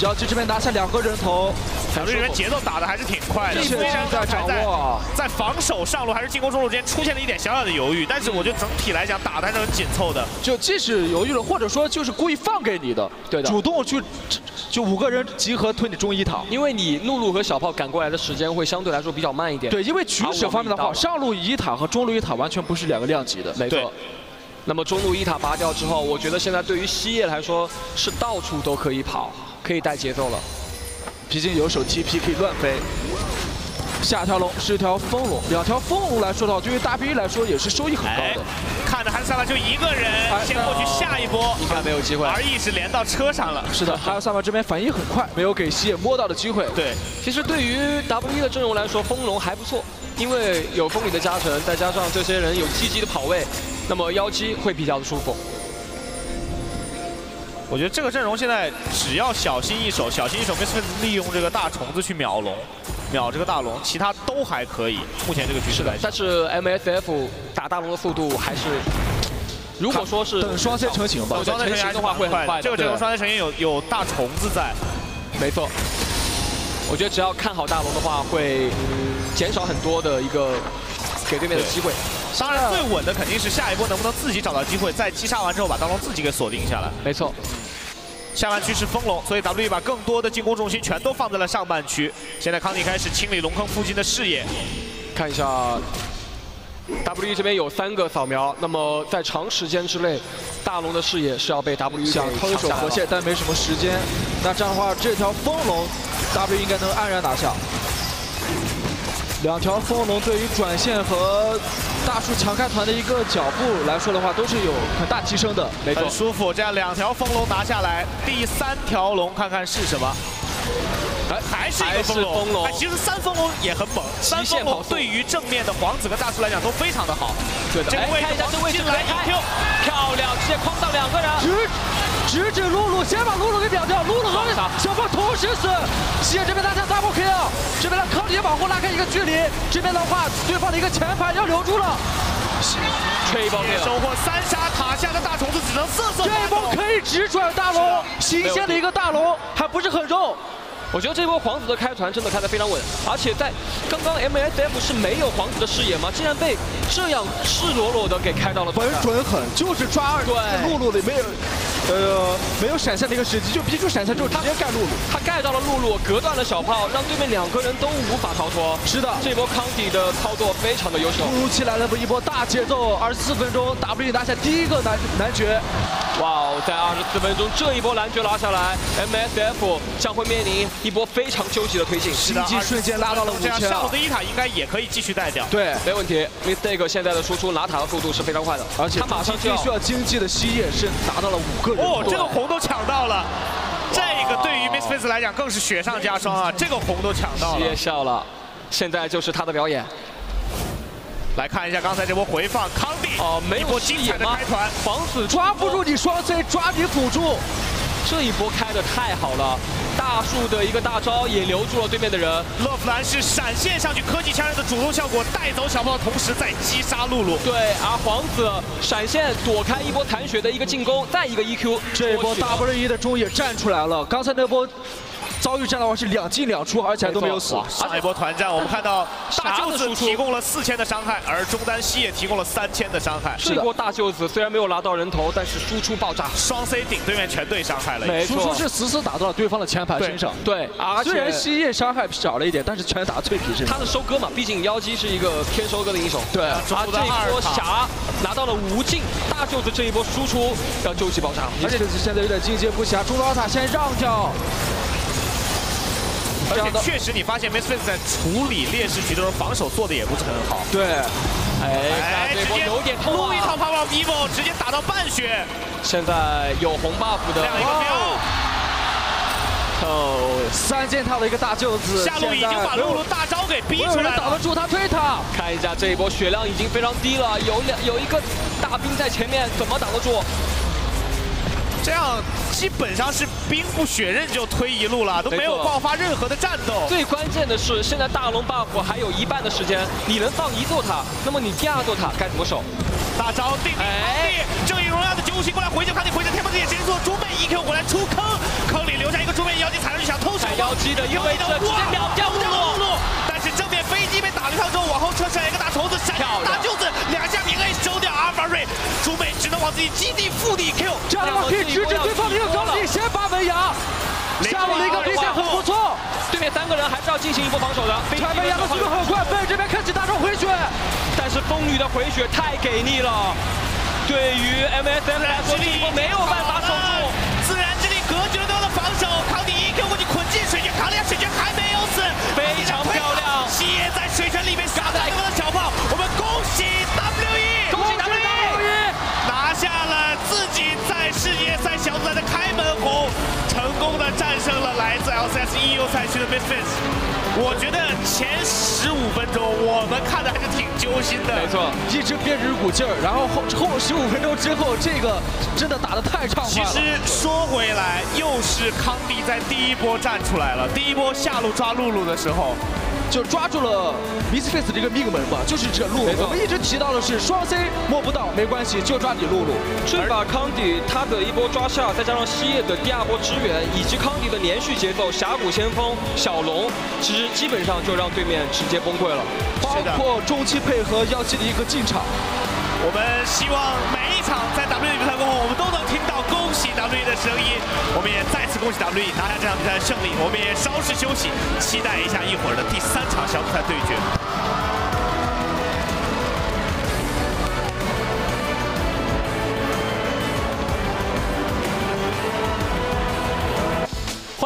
妖姬这边拿下两个人头，小队这边节奏打的还是挺快的，这虽然在掌握啊在防守上路还是进攻中路之间出现了一点小小的犹豫，但是我觉得整体来讲打的还是很紧凑的。就即使犹豫了，或者说就是故意放给你的，对的主动去，就五个人集合推你中一塔。因为你露露和小炮赶过来的时间会相对来说比较慢一点。对，因为取舍方面的话，上路一塔和中路一塔完全不是两个量级的。对没错。那么中路一塔拔掉之后，我觉得现在对于西叶来说是到处都可以跑，可以带节奏了。毕竟有手 TP 可以乱飞。下条龙是一条风龙，两条风龙来说的话，对于大 B 来说也是收益很高哎的。，看着韩萨拉就一个人先过去下一波，应该没有机会。而 E 是连到车上了。是的，还有萨马这边反应很快，没有给西野摸到的机会。对，其实对于 W E 的阵容来说，风龙还不错，因为有风里的加成，再加上这些人有积极的跑位，那么妖姬会比较的舒服。我觉得这个阵容现在只要小心一手，小心一手 i t 利用这个大虫子去秒龙，秒这个大龙，其他都还可以。目前这个局势来讲，但是 MSF 打大龙的速度还是，如果说是等双 C 成型吧等。双 C 成型的话会很快的这个阵容双 C 成型有有大虫子在，没错。我觉得只要看好大龙的话，会减少很多的一个给对面的机会。当然最稳的肯定是下一波能不能自己找到机会，在击杀完之后把大龙自己给锁定下来。没错，下半区是风龙，所以 W E 把更多的进攻重心全都放在了上半区。现在康尼开始清理龙坑附近的视野，看一下 W E 这边有三个扫描，那么在长时间之内，大龙的视野是要被 W E 想偷一手河蟹，但没什么时间。那这样的话，这条风龙 W 应该能安然拿下。两条风龙对于转线和大树强开团的一个脚步来说的话，都是有很大提升的。没错很，舒服。这样两条风龙拿下来，第三条龙看看是什么？哎，还是一个风龙。其实三风龙也很猛，三风龙对于正面的皇子和大树来讲都非常的好。对的。这个位置哎看一下这位置进来一 Q，漂亮，直接框到两个人。直直指露露，先把露露给秒掉，露露和小凤同时死。西野这边拿下 double kill，这边的康迪保护拉开一个距离，这边的话对方的一个前排要留住了，吹一包也收获三杀塔下的大虫子只能瑟瑟这一波。可以直转大龙，新鲜的一个大龙还不是很肉。我觉得这波皇子的开团真的开得非常稳，而且在刚刚 MSF 是没有皇子的视野吗？竟然被这样赤裸裸的给开到了团很准狠，就是抓二对露露的没有，呃，没有闪现的一个时机，就逼出闪现之后直接盖露露。他盖到了露露，隔断了小炮，让对面两个人都无法逃脱。是的这波康迪的操作非常的优秀。突如其来的一波大节奏，二十四分钟，W 拿下第一个男男爵。哇哦，在二十四分钟这一波男爵拿下来，MSF 将会面临一波非常纠结的推进。经济瞬间拉到了这样5000上路的一塔应该也可以继续带掉。对，没问题，Mistake 现在的输出拿塔的速度是非常快的，而且他马上就要必须要经济的西叶是达到了五个人。哦，这个红都抢到了，这个对于 Misfits 来讲更是雪上加霜啊！这个红都抢到了憋。笑了，现在就是他的表演。来看一下刚才这波回放，康帝哦，没有视的开团，？防死抓不住你双 C，抓你辅助。这一波开的太好了，大树的一个大招也留住了对面的人。勒弗兰是闪现上去，科技枪人的主动效果带走小炮的同时再击杀露露。对，而皇子闪现躲开一波残血的一个进攻，再一个 EQ，这一波 W 一的中野站出来了，刚才那波遭遇战的话是两进两出，而且还都没有死。上一波团战，我们看到大舅子输出提供了四千的伤害，而中单西也提供了三千的伤害。这波大舅子虽然没有拿到人头，但是输出爆炸。双 C 顶对面全队伤害了。没错，输出是死死打到了对方的前排身上。对，而且虽然西叶伤害少了一点，但是全打脆皮身上。他的收割嘛，毕竟妖姬是一个偏收割的英雄。对啊，这一波霞拿到了无尽，大舅子这一波输出要究极爆炸。而且现在有点境界不暇，中路二塔先让掉。而且确实，你发现 Misfits 在处理劣势局的时候，防守做的也不是很好。对，哎，这波有点痛撸一套啊！跑跑 vivo，直接打到半血，现在有红 buff 的，亮一个标。哦，三件套的一个大舅子，下路已经把露露大招给逼出来了。人挡得住他推塔。看一下这一波血量已经非常低了，有两有一个大兵在前面，怎么挡得住？这样基本上是兵不血刃就推一路了，都没有爆发任何的战斗。最关键的是，现在大龙 buff 还有一半的时间，你能放一座塔，那么你第二座塔该怎么守？大招定定哎康帝，正义荣耀的九星过来回救看你，回救天梦之眼直接做猪妹 EQ 过来出坑，坑里留下一个猪妹妖姬踩上去想偷手，妖姬的一个位置，直接秒掉露露。但是正面飞机了一趟之后，往后撤下来一个大虫子，闪大舅子，两下平 A 收掉阿尔法瑞，朱美只能往自己基地腹地 Q，这样的话可以直指对方的一个高地，先拔门牙。下路的一个兵线很不错，对面三个人还是要进行一波防守的。传门牙的速度很快，贝尔这边开启大招回血，但是风女的回血太给力了，对于 MSM 来说，这一波没有办法守住，自然之力隔绝了对方的防守，康迪一 Q 过去捆进水圈，卡利亚水晶还没有死，非常漂亮，西野在水城里面杀了对方的小炮，我们恭喜 WE，恭喜 WE，拿下了自己在世界赛小组赛的开门红。成功的战胜了来自 LCS EU 赛区的 Misfits。我觉得前十五分钟我们看的还是挺揪心的，没错，一直憋着一股劲儿，然后后后十五分钟之后，这个真的打的太畅快了。其实说回来，又是康帝在第一波站出来了，第一波下路抓露露的时候。就抓住了 Misfits 这个命门嘛，就是这露露。我们一直提到的是双 C 摸不到没关系，就抓你露露。这把康迪他的一波抓下，再加上西叶的第二波支援，以及康迪的连续节奏，峡谷先锋小龙，其实基本上就让对面直接崩溃了。包括中期配合妖姬的一个进场。我们希望每一场在 W 比赛过后，我们都能听到恭恭喜 WE 的声音。我们也再次恭喜 WE 拿下这场比赛的胜利。我们也稍事休息，期待一下一会儿的第三场小组赛对决。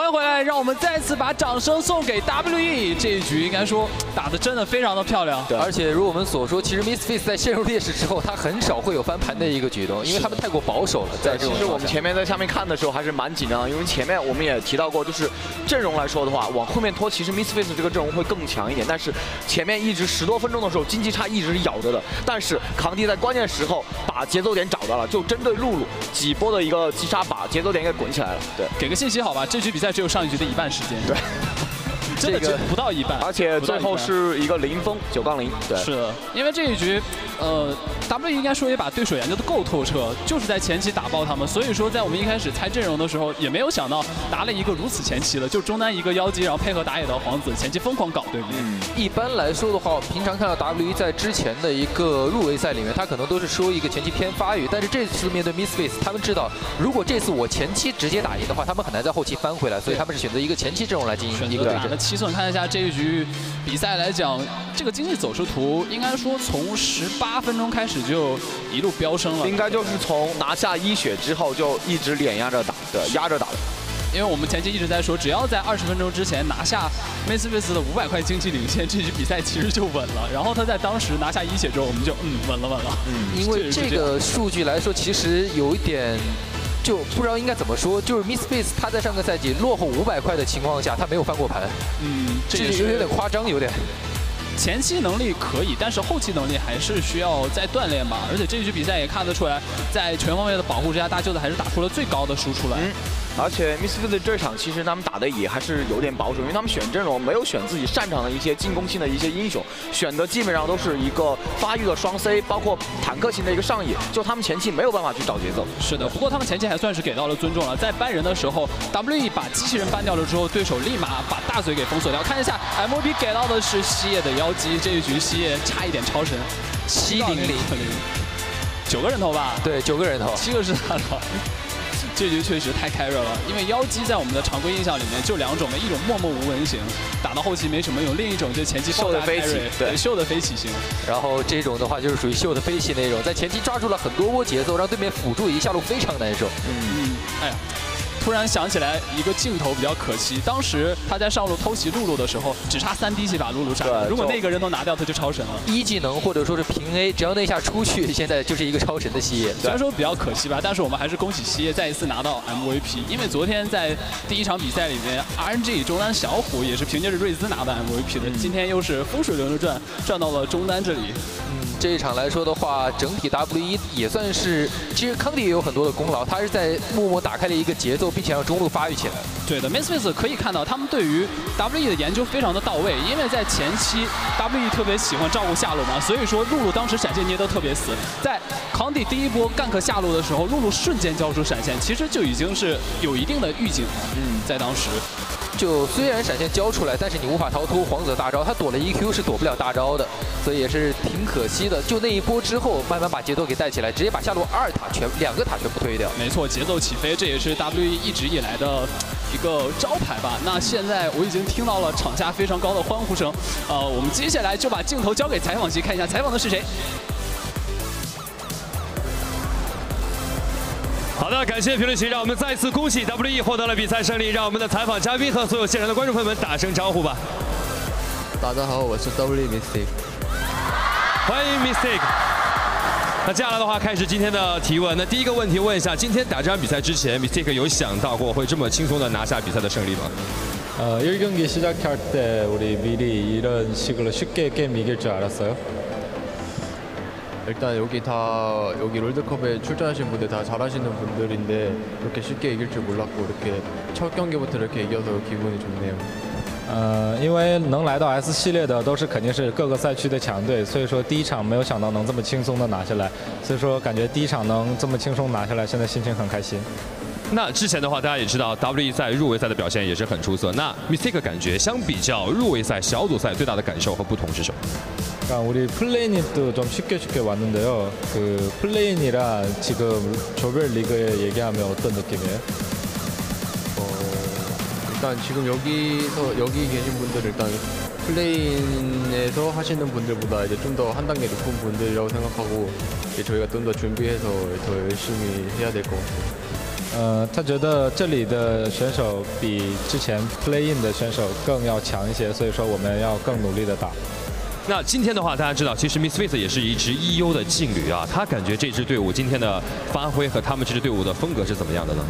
欢迎回来，让我们再次把掌声送给 WE。这一局应该说打的真的非常的漂亮。对，而且如我们所说，其实 Misfits 在陷入劣势之后，他很少会有翻盘的一个举动，因为他们太过保守了。在其实我们前面在下面看的时候还是蛮紧张的，因为前面我们也提到过，就是阵容来说的话，往后面拖，其实 Misfits 这个阵容会更强一点。但是前面一直十多分钟的时候，经济差一直是咬着的。但是康帝在关键时候把节奏点找到了，就针对露露几波的一个击杀，把节奏点给滚起来了。对，给个信息好吧，这局比赛只有上一局的一半。时间对，真的不到一半，而且最后是一个零封九杠零，对，是的，因为这一局，呃，W 应该说也把对手研究的够透彻，就是在前期打爆他们，所以说在我们一开始猜阵容的时候，也没有想到拿了一个如此前期的，就中单一个妖姬，然后配合打野的皇子，前期疯狂搞，对不对？嗯，一般来说的话，平常看到 W 在之前的一个入围赛里面，他可能都是说一个前期偏发育，但是这次面对 Misfits，他们知道如果这次我前期直接打赢的话，他们很难在后期翻回来，所以他们是选择一个前期阵容来进行一个对阵。那七寸看一下这一局比赛来讲，这个经济走势图应该说从十八分钟开始就一路飙升了，应该就是从拿下一血之后就一直碾压着打的，压着打的。因为我们前期一直在说，只要在二十分钟之前拿下 Misfits 的五百块经济领先，这局比赛其实就稳了。然后他在当时拿下一血之后，我们就嗯稳了稳了。嗯，因为这个数据来说，其实有一点就不知道应该怎么说，就是 Misfits 他在上个赛季落后五百块的情况下，他没有翻过盘。嗯，这有有点夸张，有点。前期能力可以，但是后期能力还是需要再锻炼吧。而且这一局比赛也看得出来，在全方位的保护之下，大舅子还是打出了最高的输出来。而且 Misfits 这场其实他们打的也还是有点保守，因为他们选阵容没有选自己擅长的一些进攻性的一些英雄，选的基本上都是一个发育的双 C，包括坦克型的一个上野，就他们前期没有办法去找节奏。是的，不过他们前期还算是给到了尊重了，在搬人的时候，WE 把机器人搬掉了之后，对手立马把大嘴给封锁掉。看一下 MOB 给到的是西野的妖姬，这一局西野差一点超神，七零零，九个人头吧？对，九个人头，七个是他的。这局确实太 carry 了，因为妖姬在我们的常规印象里面就两种嘛，一种默默无闻型，打到后期没什么用；另一种就是前期秀的飞起，对，秀的飞起型。然后这种的话就是属于秀的飞起那种，在前期抓住了很多波节奏，让对面辅助一下路非常难受。嗯，哎呀。突然想起来一个镜头比较可惜，当时他在上路偷袭露露的时候，只差三滴血把露露杀了。如果那个人都拿掉，他就超神了。一技能或者说是平 A，只要那下出去，现在就是一个超神的西野。虽然说比较可惜吧，但是我们还是恭喜西野再一次拿到 MVP。因为昨天在第一场比赛里面，RNG 中单小虎也是凭借着瑞兹拿到 MVP 的。今天又是风水轮流转，转到了中单这里。这一场来说的话，整体 W 一也算是，其实康迪也有很多的功劳，他是在默默打开了一个节奏，并且让中路发育起来。对的，Misfits 可以看到他们对于 W E 的研究非常的到位，因为在前期 W E 特别喜欢照顾下路嘛，所以说露露当时闪现捏得特别死，在康迪第一波 gank 下路的时候，露露瞬间交出闪现，其实就已经是有一定的预警了。嗯，在当时。就虽然闪现交出来，但是你无法逃脱皇子的大招，他躲了 EQ 是躲不了大招的，所以也是挺可惜的。就那一波之后，慢慢把节奏给带起来，直接把下路二塔全两个塔全部推掉。没错，节奏起飞，这也是 WE 一直以来的一个招牌吧。那现在我已经听到了场下非常高的欢呼声，呃，我们接下来就把镜头交给采访席，看一下采访的是谁。好的，感谢评论席，让我们再一次恭喜 WE 获得了比赛胜利。让我们的采访嘉宾和所有现场的观众朋友们打声招呼吧。大家好，我是 WE Mystic。欢迎 Mystic。那接下来的话，开始今天的提问。那第一个问题问一下，今天打这场比赛之前，Mystic 有想到过会这么轻松的拿下比赛的胜利吗？呃1경기시작할때우리미리이런식으로쉽게게임이길줄알았어요 일단 여기 다 여기 롤드컵에 출전하신 분들 다 잘하시는 분들인데 이렇게 쉽게 이길 줄 몰랐고 이렇게 첫 경기부터 이렇게 이겨서 기분이 좋네요. 呃，因为能来到 S 系列的都是肯定是各个赛区的强队，所以说第一场没有想到能这么轻松的拿下来，所以说感觉第一场能这么轻松拿下来，现在心情很开心。那之前的话，大家也知道，WE 在入围赛的表现也是很出色。那 Mystic 感觉相比较入围赛、小组赛最大的感受和不同是什么？ 그러니까 우리 플레인이 좀 쉽게 쉽게 왔는데요. 그 플레인이랑 지금 조별 리그에 얘기하면 어떤 느낌이에요? 어, 일단 지금 여기서 여기 계신 분들 일단 플레인에서 하시는 분들보다 이제 좀 더 한 단계 높은 분들이라고 생각하고 이제 저희가 좀 더 준비해서 더 열심히 해야 될 것 같아요. 呃，他觉得这里的选手比之前 play in 的选手更要强一些，所以说我们要更努力的打。 那今天的话，大家知道，其实 Misfits 也是一支 EU 的劲旅啊。他感觉这支队伍今天的发挥和他们这支队伍的风格是怎么样的呢？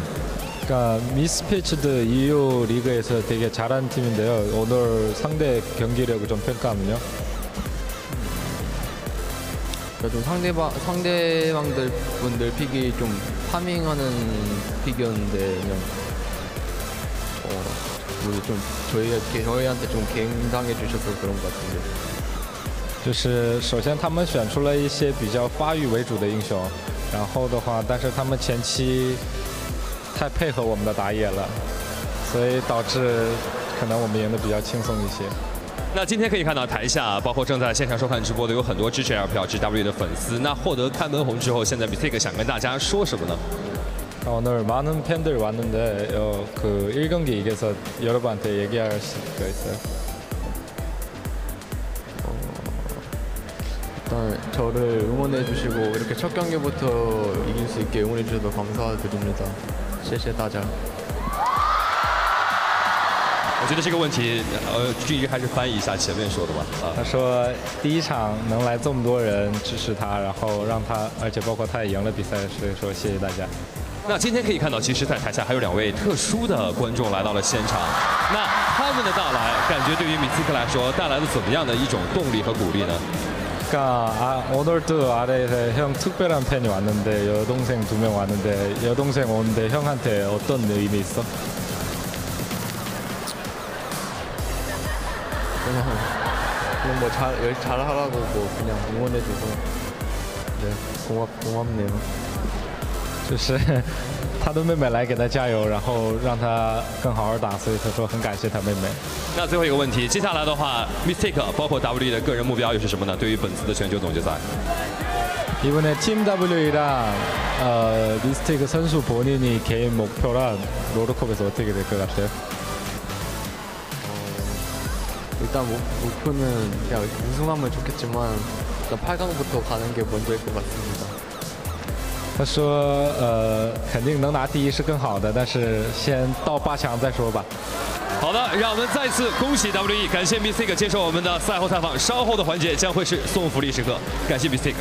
그러니까 미스피츠드 EU 리그에서 되게 잘한 팀인데요. 오늘 상대 경기력을 좀 평가하면요. 그러니까 좀 상대방 상대방들 분들 픽이 좀 파밍하는 픽이었는데 그냥 어, 뭐좀 저희한테 저희한테 좀 갱당해 주셔서 그런 것 같은데. 就是首先他们选出了一些比较发育为主的英雄，然后的话，但是他们前期太配合我们的打野了，所以导致可能我们赢得比较轻松一些。那今天可以看到台下，包括正在现场收看直播的有很多支持 LPL、支持 W 的粉丝。那获得开门红之后，现在 Mystic 想跟大家说什么呢？ 오늘 많은 팬들 왔는데 어, 그 1경기 이겨서 여러분한테 얘기할 수가 있어요. 일단 저를 응원해 주시고 이렇게 첫 경기부터 이길 수 있게 응원해 주셔서 감사드립니다. 谢谢大家.我觉得这个问题，呃，俊一还是翻译一下前面说的吧。啊，他说第一场能来这么多人支持他，然后让他，而且包括他也赢了比赛，所以说谢谢大家。那今天可以看到，其实，在台下还有两位特殊的观众来到了现场。那他们的到来，感觉对于米斯克来说带来了怎么样的一种动力和鼓励呢？ 그러니까 아, 오늘도 아래에서 형 특별한 팬이 왔는데 여동생 두 명 왔는데 여동생 오는데 형한테 어떤 의미 있어? 그냥 그냥 뭐잘 잘하라고 뭐 그냥 응원해 줘서 네 고맙 고맙네요. 就是 他的妹妹来给他加油，然后让他更好好打，所以他说很感谢他妹妹。那最后一个问题，接下来的话，Mystic 包括 W 的个人目标又是什么呢？对于本次的全球总决赛， 이번에 팀 W랑 어, 미스테이크 선수 본인이 개인 목표랑 롤드컵에서 어떻게 될 것 같아요? 일단 목, 목표는 그냥 우승하면 좋겠지만 일단 8강부터 가는 게 먼저일 것 같습니다. 他说：“呃，肯定能拿第一是更好的，但是先到八强再说吧。”好的，让我们再次恭喜 WE，感谢 Mystic 接受我们的赛后采访。稍后的环节将会是送福利时刻，感谢 Mystic。